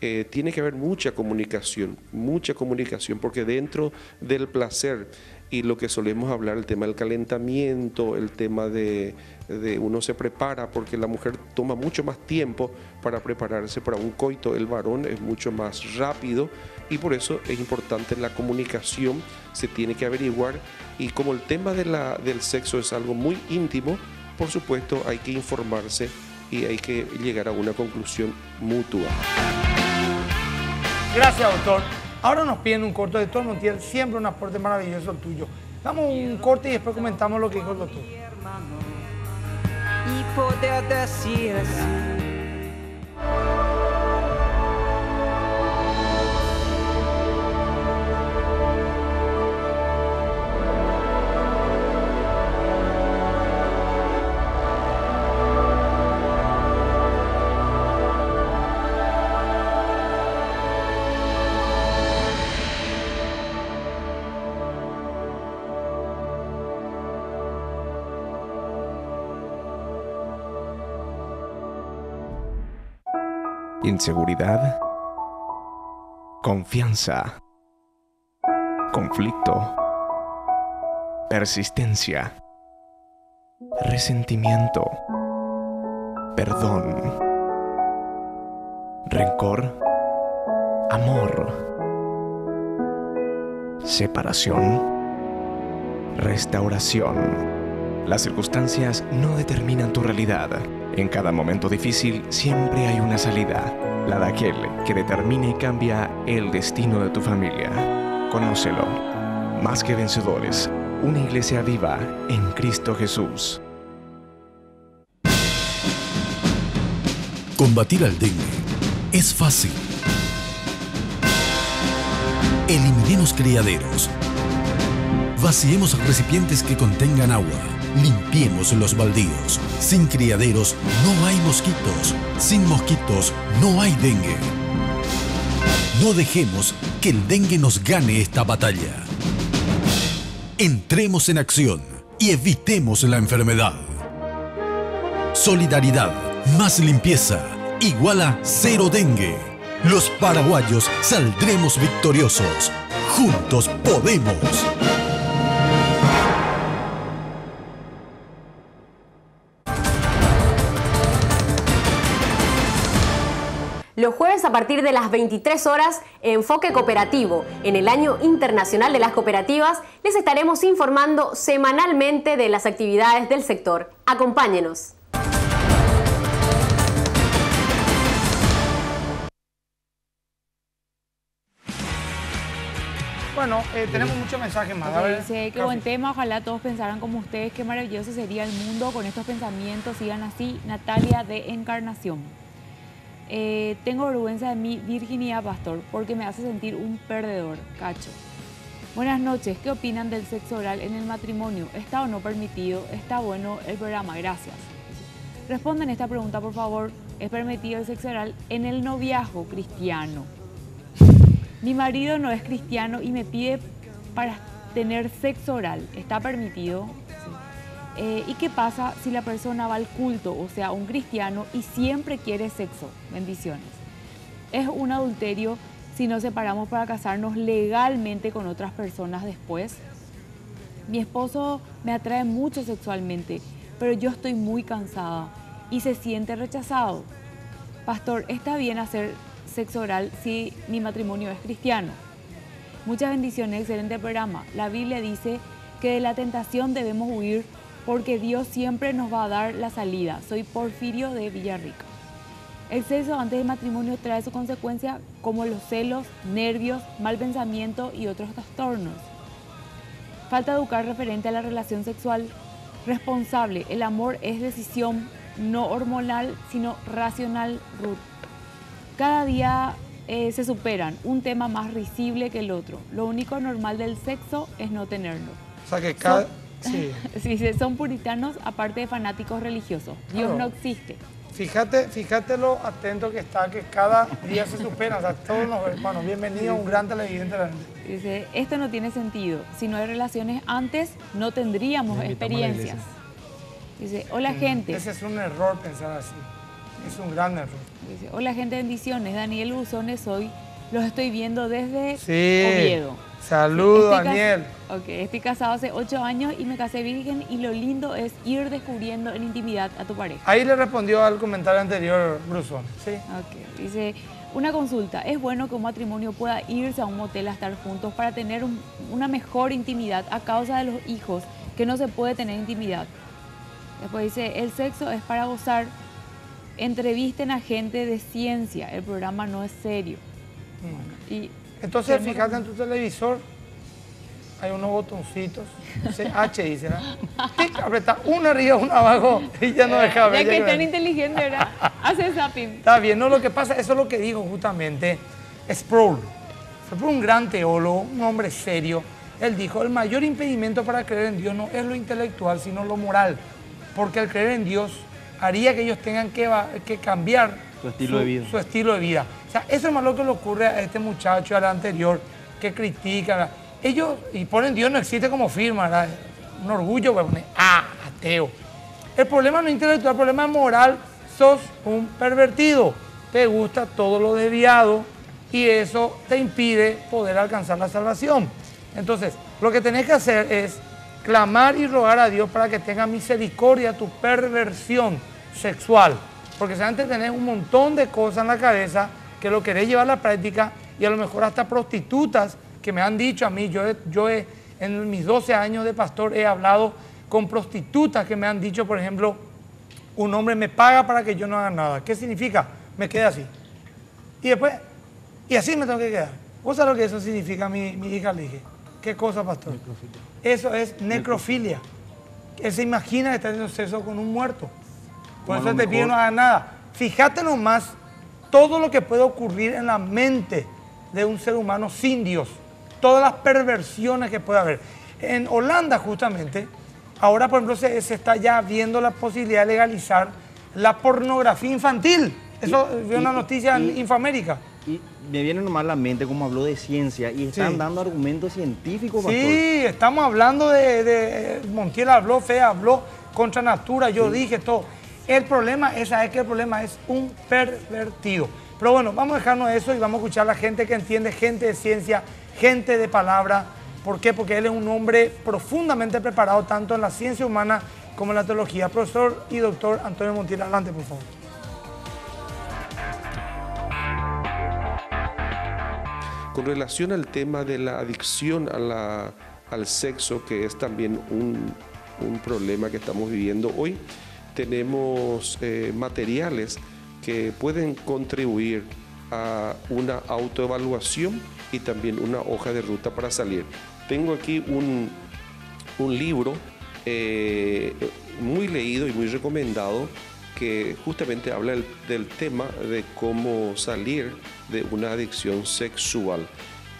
eh, tiene que haber mucha comunicación, mucha comunicación, porque dentro del placer y lo que solemos hablar, el tema del calentamiento, el tema de, de uno se prepara, porque la mujer toma mucho más tiempo para prepararse para un coito, el varón es mucho más rápido y por eso es importante la comunicación, se tiene que averiguar y como el tema de la, del sexo es algo muy íntimo, por supuesto hay que informarse y hay que llegar a una conclusión mutua. Gracias, doctor. Ahora nos piden un corte de doctor Montiel, siempre un aporte maravilloso el tuyo. Damos un corte y después comentamos lo que dijo el doctor. Y poder decir así. Inseguridad, confianza, conflicto, persistencia, resentimiento, perdón, rencor, amor, separación, restauración. Las circunstancias no determinan tu realidad. En cada momento difícil siempre hay una salida. La de aquel que determina y cambia el destino de tu familia. Conócelo. Más que vencedores. Una iglesia viva en Cristo Jesús. Combatir al dengue es fácil. Eliminemos criaderos. Vaciemos recipientes que contengan agua. Limpiemos los baldíos. Sin criaderos no hay mosquitos. Sin mosquitos no hay dengue. No dejemos que el dengue nos gane esta batalla. Entremos en acción y evitemos la enfermedad. Solidaridad más limpieza igual a cero dengue. Los paraguayos saldremos victoriosos. Juntos podemos. A partir de las 23 horas, Enfoque Cooperativo. En el Año Internacional de las Cooperativas, les estaremos informando semanalmente de las actividades del sector. Acompáñenos. Bueno, eh, tenemos muchos mensajes más. Dice, qué Rafi. buen tema, ojalá todos pensaran como ustedes, qué maravilloso sería el mundo con estos pensamientos, sigan así. Natalia de Encarnación. Eh, tengo vergüenza de mi virginidad, pastor, porque me hace sentir un perdedor, cacho. Buenas noches, ¿qué opinan del sexo oral en el matrimonio? ¿Está o no permitido? ¿Está bueno el programa? Gracias. Responden esta pregunta, por favor. ¿Es permitido el sexo oral en el noviazgo cristiano? Mi marido no es cristiano y me pide para tener sexo oral. ¿Está permitido? Eh, ¿Y qué pasa si la persona va al culto, o sea, un cristiano, y siempre quiere sexo? Bendiciones. Es un adulterio si nos separamos para casarnos legalmente con otras personas después. Mi esposo me atrae mucho sexualmente, pero yo estoy muy cansada y se siente rechazado. Pastor, ¿está bien hacer sexo oral si mi matrimonio es cristiano? Muchas bendiciones, excelente programa. La Biblia dice que de la tentación debemos huir porque Dios siempre nos va a dar la salida. Soy Porfirio de Villarrica. El sexo antes del matrimonio trae su consecuencia como los celos, nervios, mal pensamiento y otros trastornos. Falta educar referente a la relación sexual responsable. El amor es decisión no hormonal, sino racional. Ruth. Cada día eh, se superan, un tema más risible que el otro. Lo único normal del sexo es no tenerlo. O sea que cada... Sí. Sí, son puritanos aparte de fanáticos religiosos. Dios Claro. no existe. Fíjate, fíjate lo atento que está, que cada día se supera. O sea, todos nos hermanos, bienvenido a un gran televidente. Dice, esto no tiene sentido. Si no hay relaciones antes, no tendríamos experiencias. Dice, hola gente. Ese es un error pensar así. Es un gran error. Dice, hola gente, bendiciones. Daniel Buzones soy. Los estoy viendo desde Sí. Oviedo. Saludos, Daniel. Ok, estoy casado hace ocho años y me casé virgen y lo lindo es ir descubriendo en intimidad a tu pareja. Ahí le respondió al comentario anterior, Brusón. Sí. Ok, dice, una consulta, ¿es bueno que un matrimonio pueda irse a un motel a estar juntos para tener un- una mejor intimidad a causa de los hijos que no se puede tener intimidad? Después dice, el sexo es para gozar, entrevisten a gente de ciencia, el programa no es serio. Y Entonces, fíjate en tu televisor, hay unos botoncitos. H dice, ¿no? Tic, Apreta uno arriba, uno abajo y ya no deja ver. Ya que ya tan inteligente, ¿verdad? Hace zapping. Está bien, no, lo que pasa, eso es lo que dijo justamente Sproul. Fue un gran teólogo, un hombre serio. Él dijo, el mayor impedimento para creer en Dios no es lo intelectual, sino lo moral. Porque al creer en Dios haría que ellos tengan que cambiar Su estilo de vida. su estilo de vida. O sea, eso es más lo que le ocurre a este muchacho, al anterior, que critica. ¿verdad? Ellos, y ponen Dios no existe como firma, ¿verdad? un orgullo, pues poner, ah, ateo. El problema no es intelectual, el problema es moral, sos un pervertido. te gusta todo lo desviado y eso te impide poder alcanzar la salvación. Entonces, lo que tenés que hacer es clamar y rogar a Dios para que tenga misericordia tu perversión sexual. Porque antes tenés un montón de cosas en la cabeza que lo querés llevar a la práctica y a lo mejor hasta prostitutas que me han dicho a mí, yo, yo he- en mis 12 años de pastor he hablado con prostitutas que me han dicho, por ejemplo, un hombre me paga para que yo no haga nada. ¿Qué significa? Me quedé así. Y después, y así me tengo que quedar. ¿Vos sabés lo que eso significa? Mi, mi hija le dije. ¿Qué cosa, pastor? Eso es necrofilia. Él se imagina que está teniendo sexo con un muerto. Por eso te mejor- no haga nada. Fíjate nomás todo lo que puede ocurrir en la mente de un ser humano sin Dios. Todas las perversiones que puede haber. En Holanda, justamente, ahora, por ejemplo, se, se está ya viendo la posibilidad de legalizar la pornografía infantil. Eso vi una noticia y- en Infoamérica. Y me viene nomás a la mente como habló de ciencia y están Sí. dando argumentos científicos, pastor. Sí, estamos hablando de, de- Montiel habló, Fe habló, contra Natura, yo dije todo. El problema es, ¿sabes qué? El problema es un pervertido. Pero bueno, vamos a dejarnos eso y vamos a escuchar a la gente que entiende, gente de ciencia, gente de palabra. ¿Por qué? Porque él es un hombre profundamente preparado tanto en la ciencia humana como en la teología. Profesor y doctor Antonio Montiel, adelante, por favor. Con relación al tema de la adicción al sexo, que es también un problema que estamos viviendo hoy, tenemos eh, materiales que pueden contribuir a una autoevaluación y también una hoja de ruta para salir. Tengo aquí un, un libro eh, muy leído y muy recomendado que justamente habla del, del tema de cómo salir de una adicción sexual.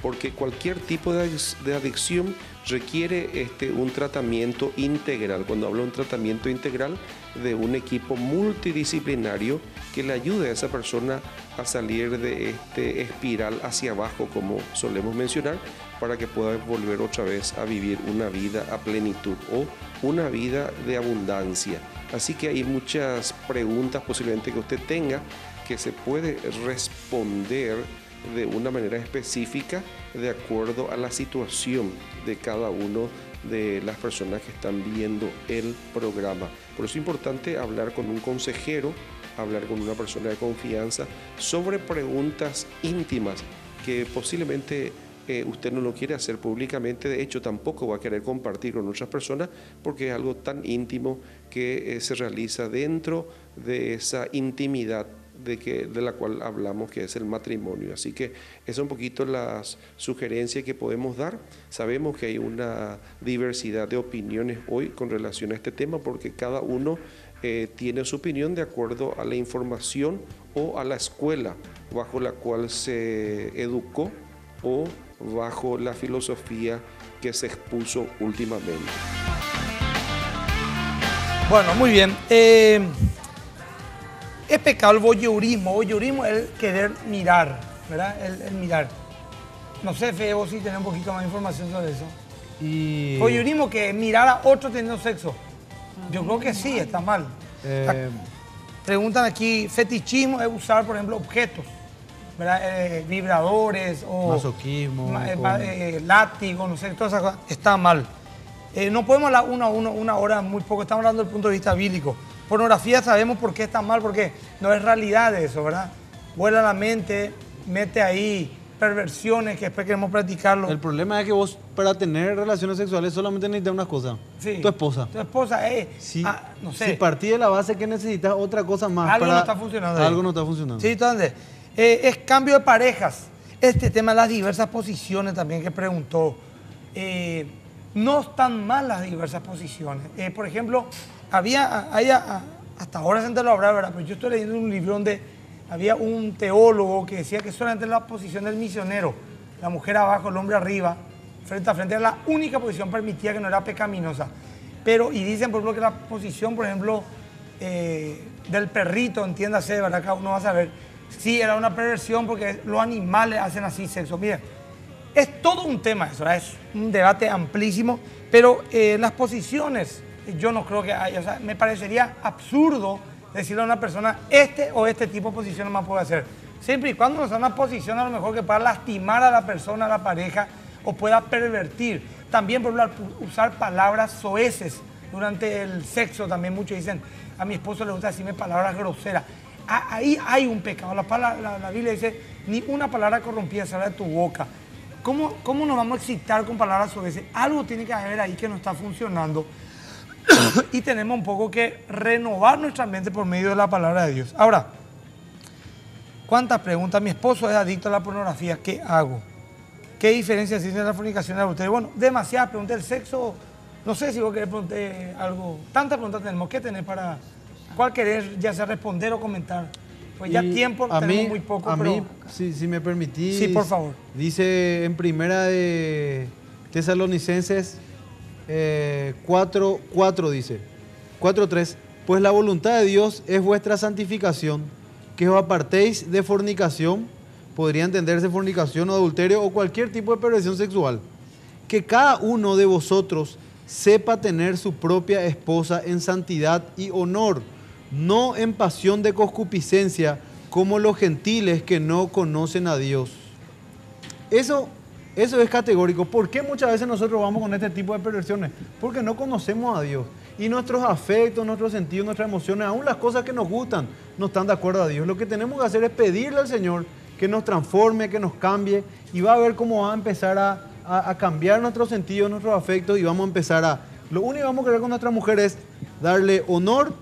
Porque cualquier tipo de, adic- de adicción requiere este, un tratamiento integral. Cuando hablo de un tratamiento integral, de un equipo multidisciplinario que le ayude a esa persona a salir de este espiral hacia abajo, como solemos mencionar, para que pueda volver otra vez a vivir una vida a plenitud o una vida de abundancia. Así que hay muchas preguntas posiblemente que usted tenga que se puede responder de una manera específica de acuerdo a la situación de cada uno de las personas que están viendo el programa. Por eso es importante hablar con un consejero, hablar con una persona de confianza sobre preguntas íntimas que posiblemente eh, usted no lo quiere hacer públicamente, de hecho tampoco va a querer compartir con otras personas porque es algo tan íntimo que eh, se realiza dentro de esa intimidad de, que, de la cual hablamos, que es el matrimonio. Así que son un poquito las sugerencias que podemos dar. Sabemos que hay una diversidad de opiniones hoy con relación a este tema porque cada uno eh, tiene su opinión de acuerdo a la información o a la escuela bajo la cual se educó o bajo la filosofía que se expuso últimamente. Bueno, muy bien. Eh, es pecado el voyeurismo. Voyeurismo es el querer mirar, ¿verdad? El, el mirar. No sé, vos sí tenés un poquito más de información sobre eso. Y... Voyeurismo, que mirar a otro teniendo sexo. Yo creo que sí, está mal. Eh, Preguntan aquí, fetichismo es usar, por ejemplo, objetos, ¿verdad? Eh, vibradores o Masoquismo, ma- eh, ma- eh, látigo, no sé, todas esas cosas. Está mal. No podemos hablar uno a uno, una hora, muy poco. Estamos hablando desde el punto de vista bíblico. Pornografía sabemos por qué está mal, porque no es realidad eso, ¿verdad? Vuela la mente, mete ahí perversiones que después queremos practicarlo. El problema es que vos para tener relaciones sexuales solamente necesitas una cosa. Sí. Tu esposa. Tu esposa, eh, Si, ah, no sé. si partís de la base que necesitas otra cosa más Algo para- no está funcionando. ahí. Algo no está funcionando. Sí, entonces, eh, es cambio de parejas. Este tema de las diversas posiciones también que preguntó. eh, no están mal las diversas posiciones. Eh, por ejemplo, había, hay hasta ahora se lo habrá, ¿verdad? Pero yo estoy leyendo un libro donde había un teólogo que decía que solamente la posición del misionero, la mujer abajo, el hombre arriba, frente a frente, era la única posición permitida que no era pecaminosa. Pero, y dicen, por ejemplo, que la posición, por ejemplo, eh, del perrito, entiéndase, ¿verdad? Cada uno va a saber. Sí, era una perversión porque los animales hacen así sexo. Miren, es todo un tema eso, es un debate amplísimo, pero eh, las posiciones, yo no creo que haya, o sea, me parecería absurdo decirle a una persona, este o este tipo de posición no más puede hacer. Siempre y cuando no sea una posición a lo mejor que pueda lastimar a la persona, a la pareja, o pueda pervertir. También, por usar palabras soeces durante el sexo, también muchos dicen, a mi esposo le gusta decirme palabras groseras. Ah, Ahí hay un pecado. La Biblia dice, ni una palabra corrompida sale de tu boca. ¿Cómo, ¿Cómo nos vamos a excitar con palabras soeces? Algo tiene que haber ahí que no está funcionando y tenemos un poco que renovar nuestra mente por medio de la palabra de Dios. Ahora, ¿cuántas preguntas? Mi esposo es adicto a la pornografía, ¿qué hago? ¿Qué diferencia existe la fornicación el adulterio? Bueno, demasiadas preguntas. El sexo, no sé si vos querés preguntar algo. Tantas preguntas tenemos. ¿Qué tenés para, cuál querés, ya sea responder o comentar? Pues ya Y tiempo a tenemos mí- muy poco, a pero... mí, si, si me permitís. Sí, por favor. Dice en primera de Tesalonicenses 4, 4 dice, 4.3, pues la voluntad de Dios es vuestra santificación, que os apartéis de fornicación, podría entenderse fornicación o adulterio o cualquier tipo de perversión sexual, que cada uno de vosotros sepa tener su propia esposa en santidad y honor, no en pasión de concupiscencia, como los gentiles que no conocen a Dios. Eso, eso es categórico. ¿Por qué muchas veces nosotros vamos con este tipo de perversiones? Porque no conocemos a Dios. Y nuestros afectos, nuestros sentidos, nuestras emociones, aún las cosas que nos gustan, no están de acuerdo a Dios. Lo que tenemos que hacer es pedirle al Señor que nos transforme, que nos cambie, y va a ver cómo va a empezar a, cambiar nuestros sentidos, nuestros afectos, y vamos a empezar a... Lo único que vamos a querer con nuestra mujer es darle honor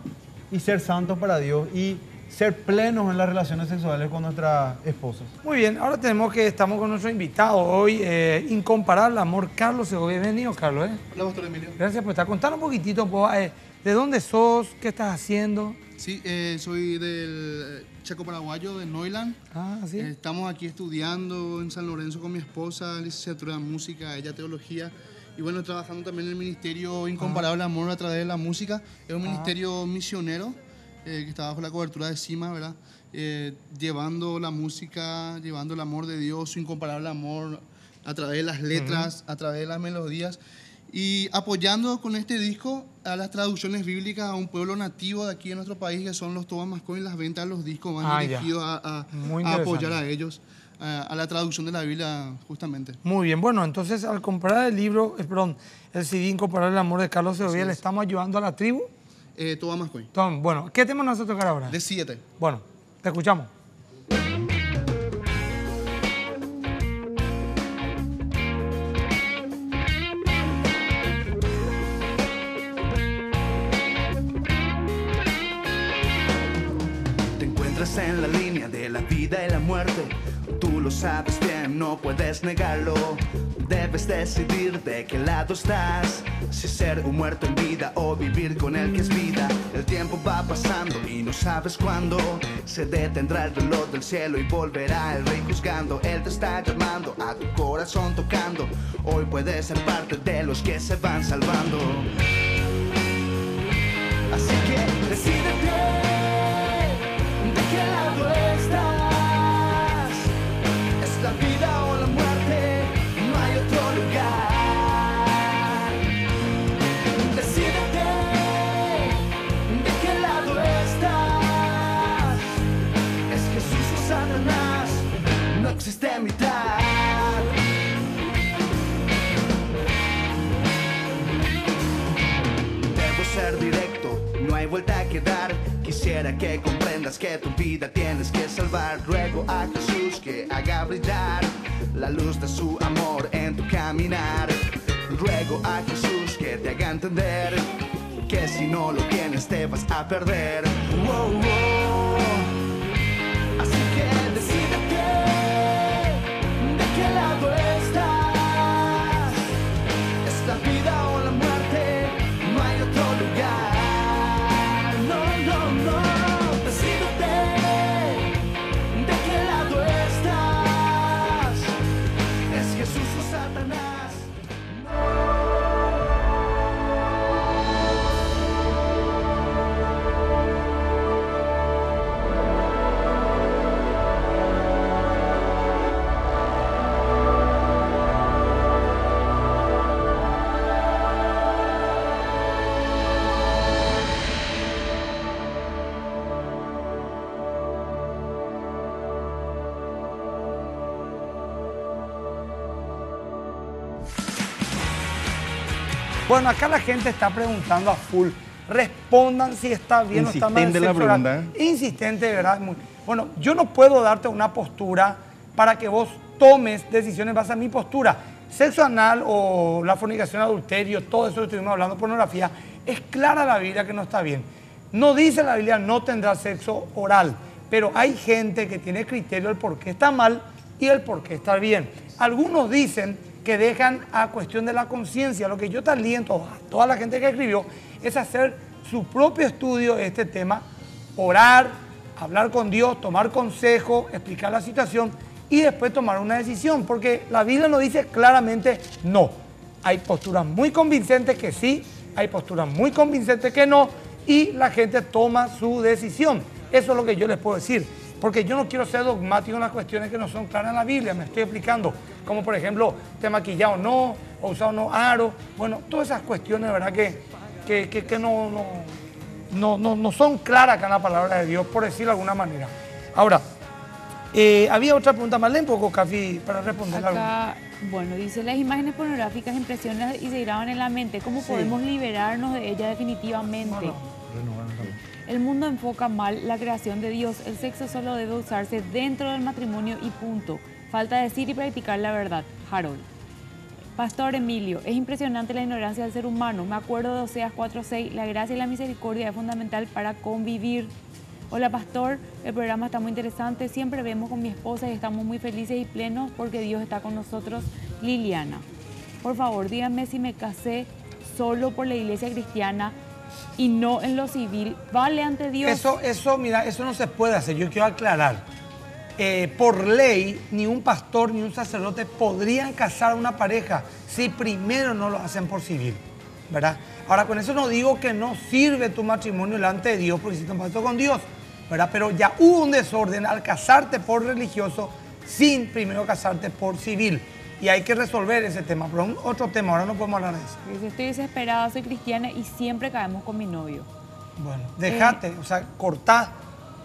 y ser santos para Dios y ser plenos en las relaciones sexuales con nuestras esposas. Muy bien, ahora tenemos que, estamos con nuestro invitado hoy, eh, incomparable amor, Carlos Segovia. Bienvenido, Carlos. ¿eh? Hola, Pastor Emilio. Gracias por estar. Contanos un poquitito, pues, eh, ¿de dónde sos? ¿Qué estás haciendo? Sí, eh, soy del Chaco Paraguayo, de Neuland. Ah, sí. Eh, estamos aquí estudiando en San Lorenzo con mi esposa, licenciatura en música, ella teología. Y bueno, trabajando también en el Ministerio Incomparable Amor a través de la música. Es un Ah. ministerio misionero eh, que está bajo la cobertura de CIMA, ¿verdad? Eh, llevando la música, llevando el amor de Dios, su incomparable amor a través de las letras, a través de las melodías. Y apoyando con este disco a las traducciones bíblicas a un pueblo nativo de aquí en nuestro país, que son los Tobamascón y las ventas de los discos van Ah, dirigidos a, a- Muy a apoyar a ellos, a, la traducción de la Biblia justamente. Muy bien, bueno, entonces al comprar el libro, eh, perdón, el CD Incomparable el Amor de Carlos Segovia, le es. estamos ayudando a la tribu. Eh, Tobamascoy. Tom, bueno, ¿qué tema nos vas a tocar ahora? De siete. Bueno, te escuchamos. Te encuentras en la línea de la vida y la muerte. Tú lo sabes bien, no puedes negarlo. Debes decidir de qué lado estás. Si ser un muerto en vida o vivir con el que es vida. El tiempo va pasando y no sabes cuándo. Se detendrá el reloj del cielo y volverá el rey juzgando. Él te está llamando a tu corazón tocando. Hoy puedes ser parte de los que se van salvando. Que comprendas que tu vida tienes que salvar. Ruego a Jesús que haga brillar la luz de su amor en tu caminar. Ruego a Jesús que te haga entender que si no lo tienes te vas a perder. Bueno, acá la gente está preguntando a full. Respondan si está bien o está mal. Insistente la pregunta, Insistente, de verdad. muy- Bueno, yo no puedo darte una postura para que vos tomes decisiones en base a mi postura. Sexo anal o la fornicación, adulterio, todo eso que estuvimos hablando, pornografía, es clara la Biblia que no está bien. No dice la Biblia no tendrá sexo oral, pero hay gente que tiene criterio del por qué está mal y el por qué está bien. Algunos dicen que dejan a cuestión de la conciencia. Lo que yo te aliento a toda la gente que escribió es hacer su propio estudio de este tema, orar, hablar con Dios, tomar consejo, explicar la situación y después tomar una decisión, porque la Biblia nos dice claramente no. Hay posturas muy convincentes que sí, hay posturas muy convincentes que no, y la gente toma su decisión. Eso es lo que yo les puedo decir, porque yo no quiero ser dogmático en las cuestiones que no son claras en la Biblia, me estoy explicando, como por ejemplo, te maquillado o no, o usado o no aro, bueno, todas esas cuestiones, verdad, que, que, que- que no, no, no, no, no son claras acá en la palabra de Dios, por decirlo de alguna manera. Ahora, eh, había otra pregunta más, un poco, Cafi, para responder alguna. Acá, bueno, dice, las imágenes pornográficas impresionan y se graban en la mente. ¿Cómo Sí. podemos liberarnos de ellas definitivamente? El mundo enfoca mal la creación de Dios. El sexo solo debe usarse dentro del matrimonio y punto. Falta decir y practicar la verdad. Harold. Pastor Emilio, es impresionante la ignorancia del ser humano. Me acuerdo de Oseas 4.6, la gracia y la misericordia es fundamental para convivir. Hola Pastor, el programa está muy interesante. Siempre vemos con mi esposa y estamos muy felices y plenos porque Dios está con nosotros. Liliana, por favor, díganme si me casé solo por la iglesia cristiana y no en lo civil. ¿Vale ante Dios? Eso, eso, mira, eso no se puede hacer. Yo quiero aclarar. Eh, por ley, ni un pastor ni un sacerdote podrían casar a una pareja si primero no lo hacen por civil, ¿verdad? Ahora, con eso no digo que no sirve tu matrimonio delante de Dios porque hiciste un pacto con Dios, ¿verdad? Pero ya hubo un desorden al casarte por religioso sin primero casarte por civil. Y hay que resolver ese tema, pero es otro tema, ahora no podemos hablar de eso. Dice, estoy desesperada, soy cristiana y siempre caemos con mi novio. Bueno, dejate, o sea, cortá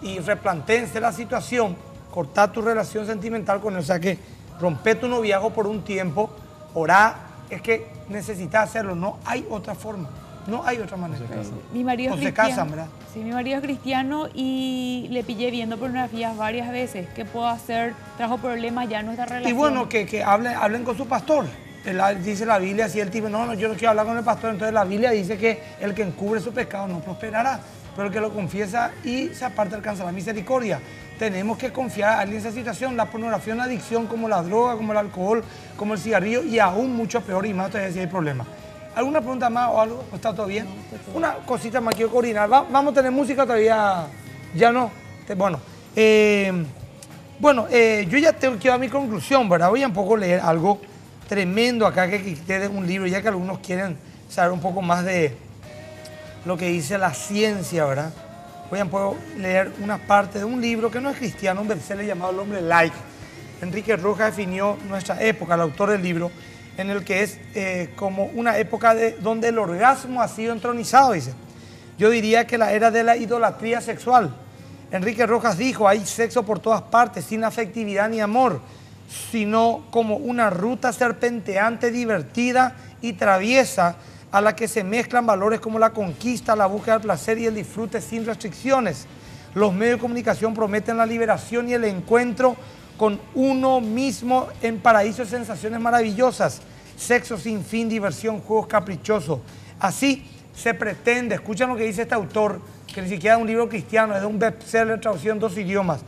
y replantéense la situación, cortá tu relación sentimental con él, o sea que rompe tu noviazgo por un tiempo, orá, es que necesitas hacerlo, no hay otra forma, no hay otra manera. Mi marido o es se casan, ¿verdad? Sí, mi marido es cristiano y le pillé viendo pornografías varias veces. ¿Qué puedo hacer? Trajo problemas ya en nuestra relación. Y bueno, que, que hablen, hablen con su pastor. El- dice la Biblia, si el tipo, no, no, yo no quiero hablar con el pastor, entonces la Biblia dice que el que encubre su pecado no prosperará, pero el que lo confiesa y se aparta alcanza la misericordia. Tenemos que confiar en esa situación. La pornografía es una adicción como la droga, como el alcohol, como el cigarrillo y aún mucho peor y más todavía si hay problemas. ¿Alguna pregunta más o algo? ¿O ¿Está todo bien? Una cosita más quiero coordinar. Va- ¿Vamos a tener música todavía? Ya no. Bueno, eh, bueno, eh, yo ya tengo que dar mi conclusión, ¿verdad? Voy a un poco leer algo tremendo acá que quité de un libro, ya que algunos quieren saber un poco más de lo que dice la ciencia, ¿verdad? Voy a un poco leer una parte de un libro que no es cristiano, un bestseller llamado El hombre like. Enrique Rojas definió nuestra época, el autor del libro, en el que es eh, como una época de, donde el orgasmo ha sido entronizado, dice. Yo diría que la era de la idolatría sexual. Enrique Rojas dijo, hay sexo por todas partes, sin afectividad ni amor, sino como una ruta serpenteante, divertida y traviesa a la que se mezclan valores como la conquista, la búsqueda del placer y el disfrute sin restricciones. Los medios de comunicación prometen la liberación y el encuentro con uno mismo en paraísos de sensaciones maravillosas, sexo sin fin, diversión, juegos caprichosos. Así se pretende, escuchen lo que dice este autor, que ni siquiera es un libro cristiano, es de un bestseller traducido en dos idiomas.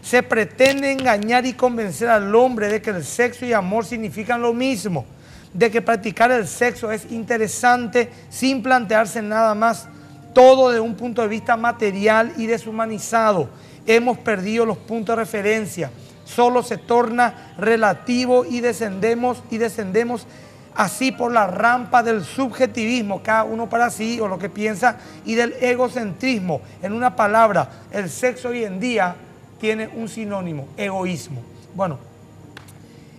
Se pretende engañar y convencer al hombre de que el sexo y amor significan lo mismo, de que practicar el sexo es interesante sin plantearse nada más, todo de un punto de vista material y deshumanizado. Hemos perdido los puntos de referencia, solo se torna relativo y descendemos y descendemos así por la rampa del subjetivismo, cada uno para sí o lo que piensa, y del egocentrismo. En una palabra, el sexo hoy en día tiene un sinónimo, egoísmo. Bueno,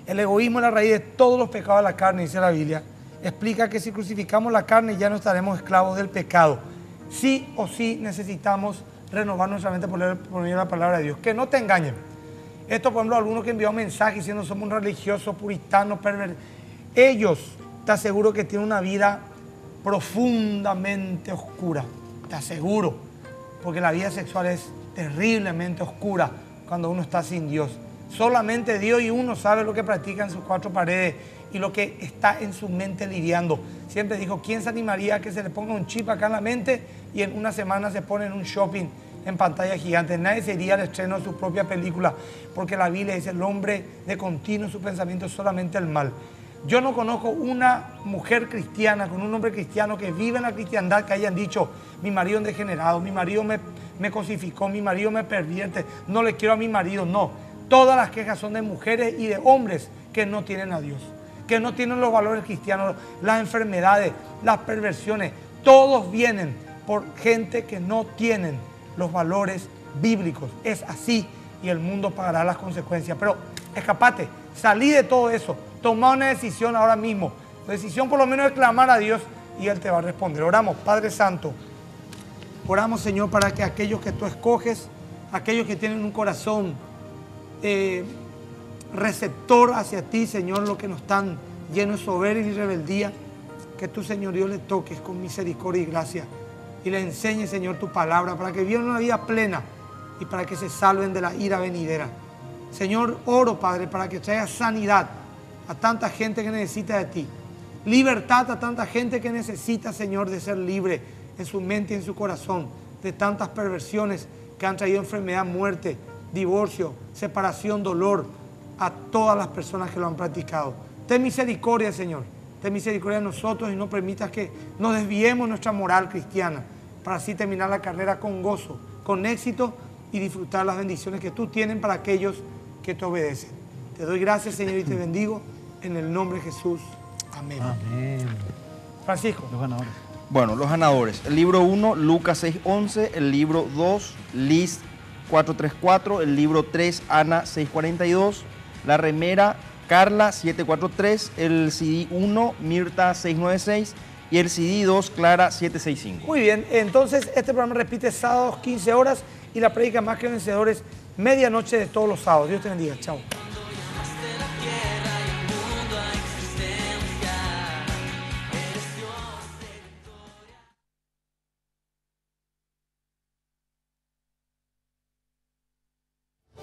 el egoísmo es la raíz de todos los pecados de la carne, dice la Biblia. Explica que si crucificamos la carne ya no estaremos esclavos del pecado. Sí o sí necesitamos renovar nuestra mente por leer- por la palabra de Dios. Que no te engañen. Esto, por ejemplo, algunos que enviaron mensajes diciendo somos un religioso, puritano, perverso. Ellos, te aseguro que tienen una vida profundamente oscura, te aseguro, porque la vida sexual es terriblemente oscura cuando uno está sin Dios. Solamente Dios y uno sabe lo que practica en sus cuatro paredes y lo que está en su mente lidiando. Siempre dijo, ¿quién se animaría a que se le ponga un chip acá en la mente y en una semana se pone en un shopping en pantalla gigante? Nadie se iría al estreno de su propia película, porque la Biblia dice, el hombre de continuo su pensamiento es solamente el mal. Yo no conozco una mujer cristiana con un hombre cristiano que vive en la cristiandad que hayan dicho, mi marido es degenerado, mi marido me, me cosificó, mi marido me pervierte, no le quiero a mi marido. No, todas las quejas son de mujeres y de hombres que no tienen a Dios, que no tienen los valores cristianos, las enfermedades, las perversiones, todos vienen por gente que no tienen los valores bíblicos. Es así y el mundo pagará las consecuencias. Pero escapate, salí de todo eso, toma una decisión ahora mismo. La decisión por lo menos es clamar a Dios y Él te va a responder. Oramos, Padre Santo. Oramos, Señor, para que aquellos que tú escoges, aquellos que tienen un corazón eh, receptor hacia ti, Señor, los que no están llenos de soberbia y rebeldía, que tú, Señor Dios, le toques con misericordia y gracia y le enseñes, Señor, tu palabra para que vivan una vida plena y para que se salven de la ira venidera. Señor, oro, Padre, para que traigas sanidad a tanta gente que necesita de ti. Libertad a tanta gente que necesita, Señor, de ser libre en su mente y en su corazón de tantas perversiones que han traído enfermedad, muerte, divorcio, separación, dolor a todas las personas que lo han practicado. Ten misericordia, Señor. Ten misericordia de nosotros y no permitas que nos desviemos nuestra moral cristiana para así terminar la carrera con gozo, con éxito y disfrutar las bendiciones que tú tienes para aquellos que te obedecen. Te doy gracias, Señor, y te bendigo en el nombre de Jesús. Amén. Francisco. Los ganadores. Bueno, los ganadores. El libro 1, Lucas 6.11. El libro 2, Liz 434. El libro 3, Ana 642. La remera, Carla 743. El CD 1, Mirta 696. Y el CD 2, Clara 765. Muy bien, entonces este programa repite sábados 15 horas y la predica más que vencedores medianoche de todos los sábados. Dios te bendiga. Chao.